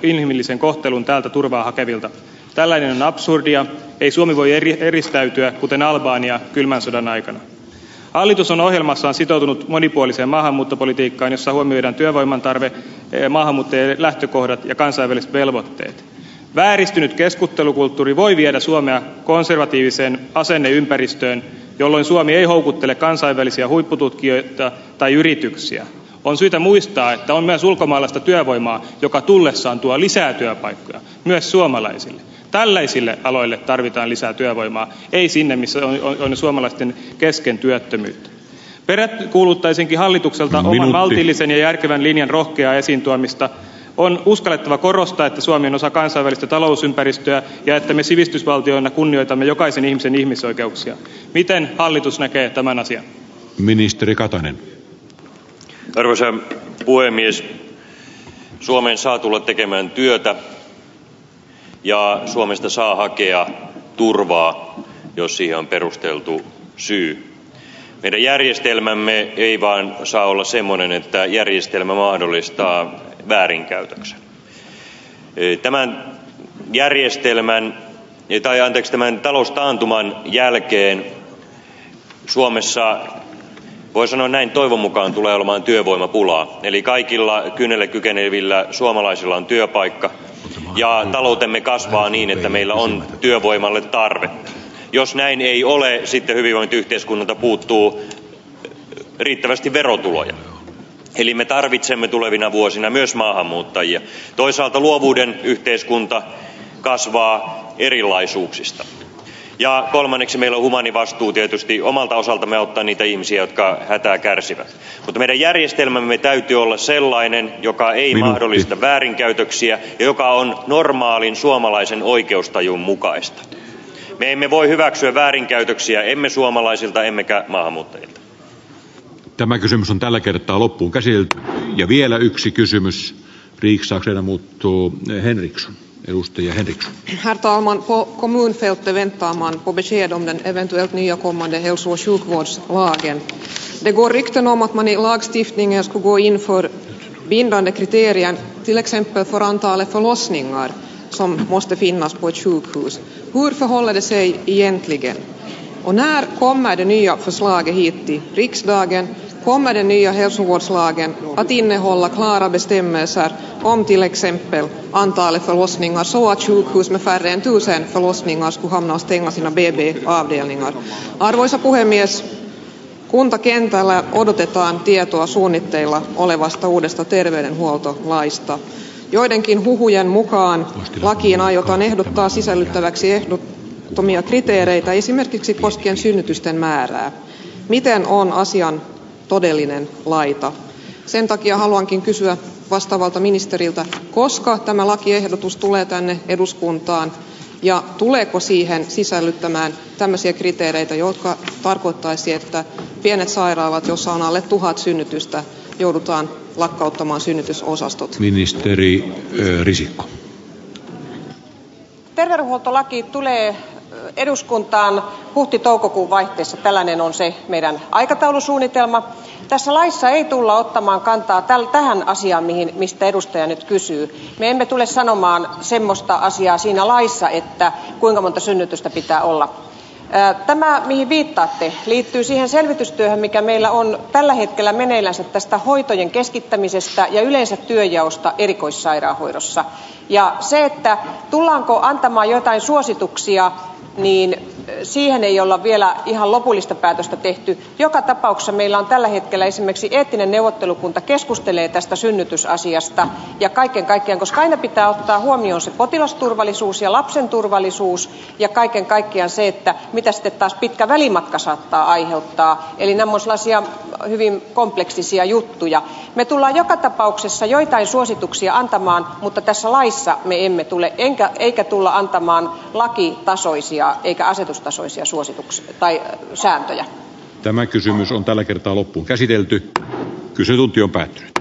[SPEAKER 27] inhimillisen kohtelun täältä turvaa hakevilta. Tällainen on absurdia. Ei Suomi voi eristäytyä, kuten Albania, kylmän sodan aikana. Hallitus on ohjelmassaan sitoutunut monipuoliseen maahanmuuttopolitiikkaan, jossa huomioidaan työvoiman tarve, eh, maahanmuuttajien lähtökohdat ja kansainväliset velvoitteet. Vääristynyt keskustelukulttuuri voi viedä Suomea konservatiiviseen asenneympäristöön, jolloin Suomi ei houkuttele kansainvälisiä huippututkijoita tai yrityksiä. On syytä muistaa, että on myös ulkomaalaista työvoimaa, joka tullessaan tuo lisää työpaikkoja, myös suomalaisille. Tällaisille aloille tarvitaan lisää työvoimaa, ei sinne, missä on, on, on suomalaisten kesken työttömyyttä. kuuluttaisinkin hallitukselta Minuutti. oman maltillisen ja järkevän linjan rohkeaa esiintuomista. On uskallettava korostaa, että Suomi on osa kansainvälistä talousympäristöä ja että me sivistysvaltioina kunnioitamme jokaisen ihmisen ihmisoikeuksia. Miten hallitus näkee tämän asian?
[SPEAKER 1] Ministeri Katainen.
[SPEAKER 3] Arvoisa puhemies, Suomeen saa tulla tekemään työtä ja Suomesta saa hakea turvaa, jos siihen on perusteltu syy. Meidän järjestelmämme ei vaan saa olla sellainen, että järjestelmä mahdollistaa väärinkäytöksen. Tämän järjestelmän, tai anteeksi, tämän taloustaantuman jälkeen Suomessa voi sanoa näin, toivon mukaan tulee olemaan työvoimapulaa. Eli kaikilla kynnelle kykenevillä suomalaisilla on työpaikka ja taloutemme kasvaa niin, että meillä on työvoimalle tarvetta. Jos näin ei ole, sitten hyvinvointiyhteiskunnalta puuttuu riittävästi verotuloja. Eli me tarvitsemme tulevina vuosina myös maahanmuuttajia. Toisaalta luovuuden yhteiskunta kasvaa erilaisuuksista. Ja kolmanneksi meillä on humani vastuu tietysti omalta osaltamme auttaa niitä ihmisiä, jotka hätää kärsivät. Mutta meidän järjestelmämme täytyy olla sellainen, joka ei Minuutti. mahdollista väärinkäytöksiä ja joka on normaalin suomalaisen oikeustajun mukaista. Me emme voi hyväksyä väärinkäytöksiä emme suomalaisilta emmekä maahanmuuttajilta.
[SPEAKER 1] Tämä kysymys on tällä kertaa loppuun käsitelty. Ja vielä yksi kysymys. Riksdagsledamot muuttuu Henriksson. Edustaja Henriksson.
[SPEAKER 28] Herr talman, på kommunfältet väntar man på besked om den eventuellt nya kommande hälso och sjukvårdslagen. Det går rykten om att man i lagstiftningen skulle gå in för bindande kriterier, till exempel för antalet förlossningar som måste finnas på ett sjukhus. Hur förhåller det sig egentligen? Och när kommer det nya förslaget hit till riksdagen kommer den nya hälsovårdslagen att innehålla klara bestämmelser om till exempel antalet förlossningar så att sjukhus med färre än tusen förlossningar skulle hamna och stänga sina BB-avdelningar. Arvoisa puhemies, kuntakentällä odotetaan tietoa suunnitteilla olevasta uudesta terveydenhuoltolaista. Joidenkin huhujen mukaan lakiin aiotaan ehdottaa sisällyttäväksi ehdottomia kriteereitä esimerkiksi koskien synnytysten määrää. Miten on asian todellinen laita. Sen takia haluankin kysyä vastaavalta ministeriltä, koska tämä lakiehdotus tulee tänne eduskuntaan ja tuleeko siihen sisällyttämään tämmöisiä kriteereitä, jotka tarkoittaisi, että pienet sairaalat, joissa on alle tuhat synnytystä, joudutaan lakkauttamaan synnytysosastot?
[SPEAKER 1] Ministeri Risikko.
[SPEAKER 17] Terveydenhuoltolaki tulee
[SPEAKER 29] eduskuntaan huhti-toukokuun vaihteessa. Tällainen on se meidän aikataulusuunnitelma. Tässä laissa ei tulla ottamaan kantaa tähän asiaan, mistä edustaja nyt kysyy. Me emme tule sanomaan semmoista asiaa siinä laissa, että kuinka monta synnytystä pitää olla. Tämä, mihin viittaatte, liittyy siihen selvitystyöhön, mikä meillä on tällä hetkellä meneillänsä tästä hoitojen keskittämisestä ja yleensä työjaosta erikoissairaanhoidossa. Ja se, että tullaanko antamaan jotain suosituksia, niin siihen ei olla vielä ihan lopullista päätöstä tehty. Joka tapauksessa meillä on tällä hetkellä esimerkiksi eettinen neuvottelukunta keskustelee tästä synnytysasiasta ja kaiken kaikkiaan, koska aina pitää ottaa huomioon se potilasturvallisuus ja lapsen turvallisuus ja kaiken kaikkiaan se, että mitä sitten taas pitkä välimatka saattaa aiheuttaa. Eli nämä ovat sellaisia hyvin kompleksisia juttuja. Me tullaan joka tapauksessa joitain suosituksia antamaan, mutta tässä laissa me emme tule, enkä, eikä tulla antamaan lakitasoisia eikä asetustasoisia suosituksia tai sääntöjä.
[SPEAKER 1] Tämä kysymys on tällä kertaa loppuun käsitelty. Kyselytunti on päättynyt.